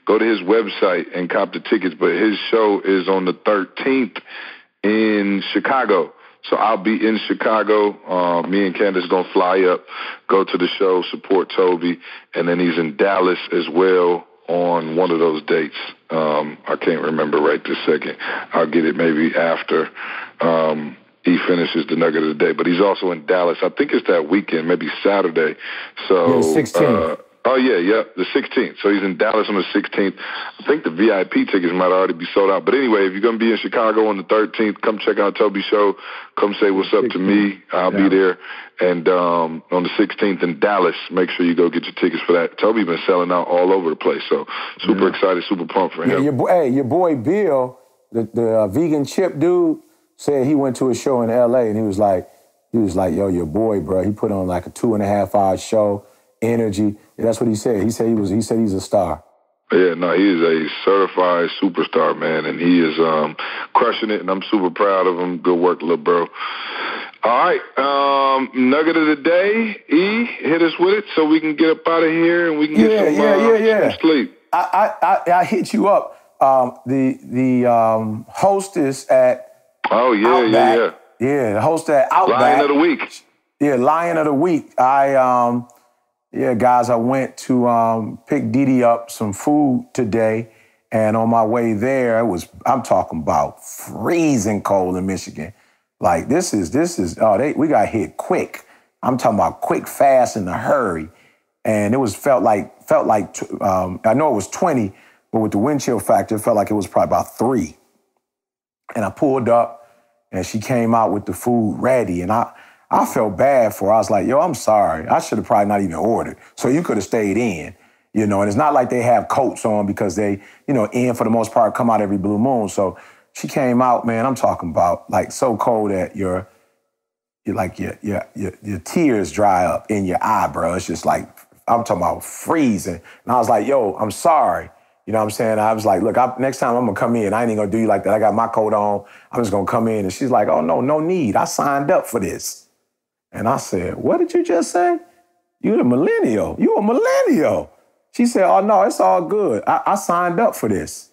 Go to his website and cop the tickets. But his show is on the 13th in Chicago. So I'll be in Chicago. Uh, me and Candace gonna fly up, go to the show, support Tobe, and then he's in Dallas as well on one of those dates. Um, I can't remember right this second. I'll get it maybe after. Um, he finishes the nugget of the day. But he's also in Dallas. I think it's that weekend, maybe Saturday. So yeah, 16. Uh, oh yeah, yeah, the 16th. So he's in Dallas on the 16th. I think the VIP tickets might already be sold out. But anyway, if you're gonna be in Chicago on the 13th, come check out Tobe show. Come say what's up to me. I'll yeah. be there. And um, on the 16th in Dallas, make sure you go get your tickets for that. Tobe been selling out all over the place. So super yeah. excited, super pumped for him. Yeah, your, hey, your boy Bill, the, the uh, vegan chip dude said he went to a show in LA and he was like, he was like, yo, your boy, bro. He put on like a two and a half hour show, energy. That's what he said. He said he was. He said he's a star. Yeah, no, he is a certified superstar, man, and he is um, crushing it, and I'm super proud of him. Good work, little bro. All right, um, nugget of the day, E, hit us with it so we can get up out of here and we can get yeah, some, yeah, uh, yeah, yeah. sleep. I, I, I, I hit you up. Um, the the um, hostess at Oh yeah, Outback. yeah, yeah. Yeah, the host at Outback. Lion of the week. Yeah, Lion of the week. I um, yeah, guys, I went to um pick Dede up some food today, and on my way there, it was I'm talking about freezing cold in Michigan. Like this is this is oh they we got hit quick. I'm talking about quick, fast, in a hurry, and it was felt like felt like um, I know it was 20, but with the wind chill factor, it felt like it was probably about three. And I pulled up and she came out with the food ready. And I, I felt bad for her. I was like, yo, I'm sorry. I should have probably not even ordered. So you could have stayed in, you know. And it's not like they have coats on because they, you know, in for the most part come out every blue moon. So she came out, man. I'm talking about like so cold that your, you like your, your your your tears dry up in your eye, bro. It's just like I'm talking about freezing. And I was like, yo, I'm sorry. You know what I'm saying? I was like, look, I, next time I'm gonna come in. I ain't gonna do you like that. I got my coat on. I'm just gonna come in. And she's like, oh no, no need. I signed up for this. And I said, what did you just say? You the millennial. You a millennial. She said, oh no, it's all good. I, I signed up for this.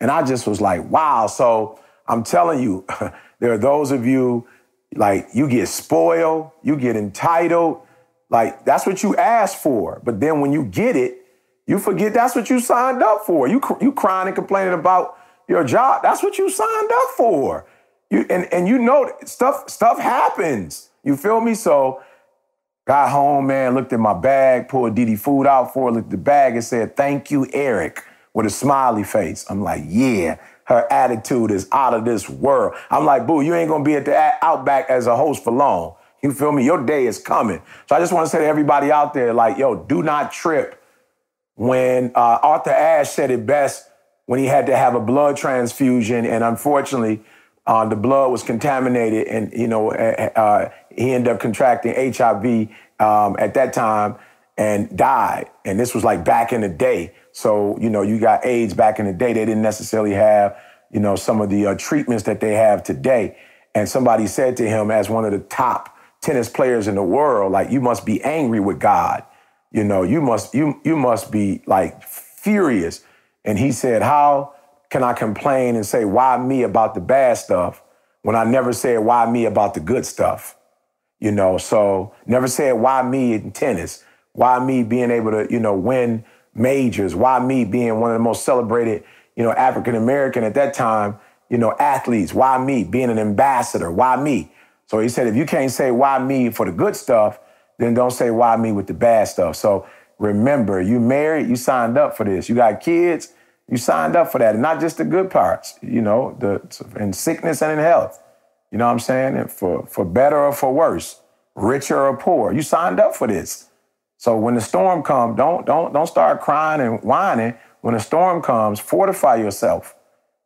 And I just was like, wow. So I'm telling you, there are those of you like you get spoiled, you get entitled. Like that's what you asked for. But then when you get it, you forget that's what you signed up for. You you crying and complaining about your job. That's what you signed up for. You and and you know stuff stuff happens. You feel me? So got home, man, looked at my bag, pulled Dede food out for her, looked at the bag and said, "Thank you, Eric," with a smiley face. I'm like, yeah. Her attitude is out of this world. I'm like, boo, you ain't gonna be at the Outback as a host for long. You feel me? Your day is coming. So I just want to say to everybody out there, like, yo, do not trip when uh, Arthur Ashe said it best when he had to have a blood transfusion, and unfortunately, uh, the blood was contaminated, and you know uh, uh he ended up contracting HIV um, at that time and died. And this was like back in the day. So you know, you got AIDS back in the day. They didn't necessarily have you know some of the uh, treatments that they have today. And somebody said to him, as one of the top tennis players in the world, like you must be angry with God you know, you must you you must be like furious. And he said, How can I complain and say why me about the bad stuff when I never said why me about the good stuff? You know, so never said why me in tennis, why me being able to, you know, win majors, why me being one of the most celebrated, you know, African American at that time, you know, athletes, why me being an ambassador, why me? So he said, if you can't say why me for the good stuff, then don't say why me with the bad stuff. So remember, you married, you signed up for this. You got kids, you signed up for that. And not just the good parts, you know, the in sickness and in health. You know what I'm saying? And for, for better or for worse, richer or poor. You signed up for this. So when the storm comes, don't don't don't start crying and whining. When the storm comes, fortify yourself.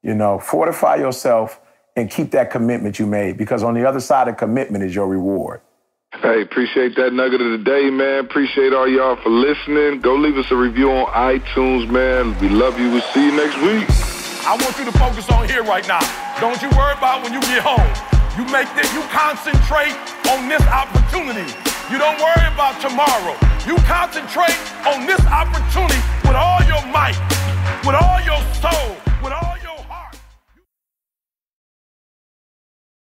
You know, fortify yourself and keep that commitment you made because on the other side of commitment is your reward. Hey, appreciate that nugget of the day, man. Appreciate all y'all for listening. Go leave us a review on iTunes, man. We love you. We'll see you next week. I want you to focus on here right now. Don't you worry about when you get home. You make this, you concentrate on this opportunity. You don't worry about tomorrow. You concentrate on this opportunity with all your might, with all your soul.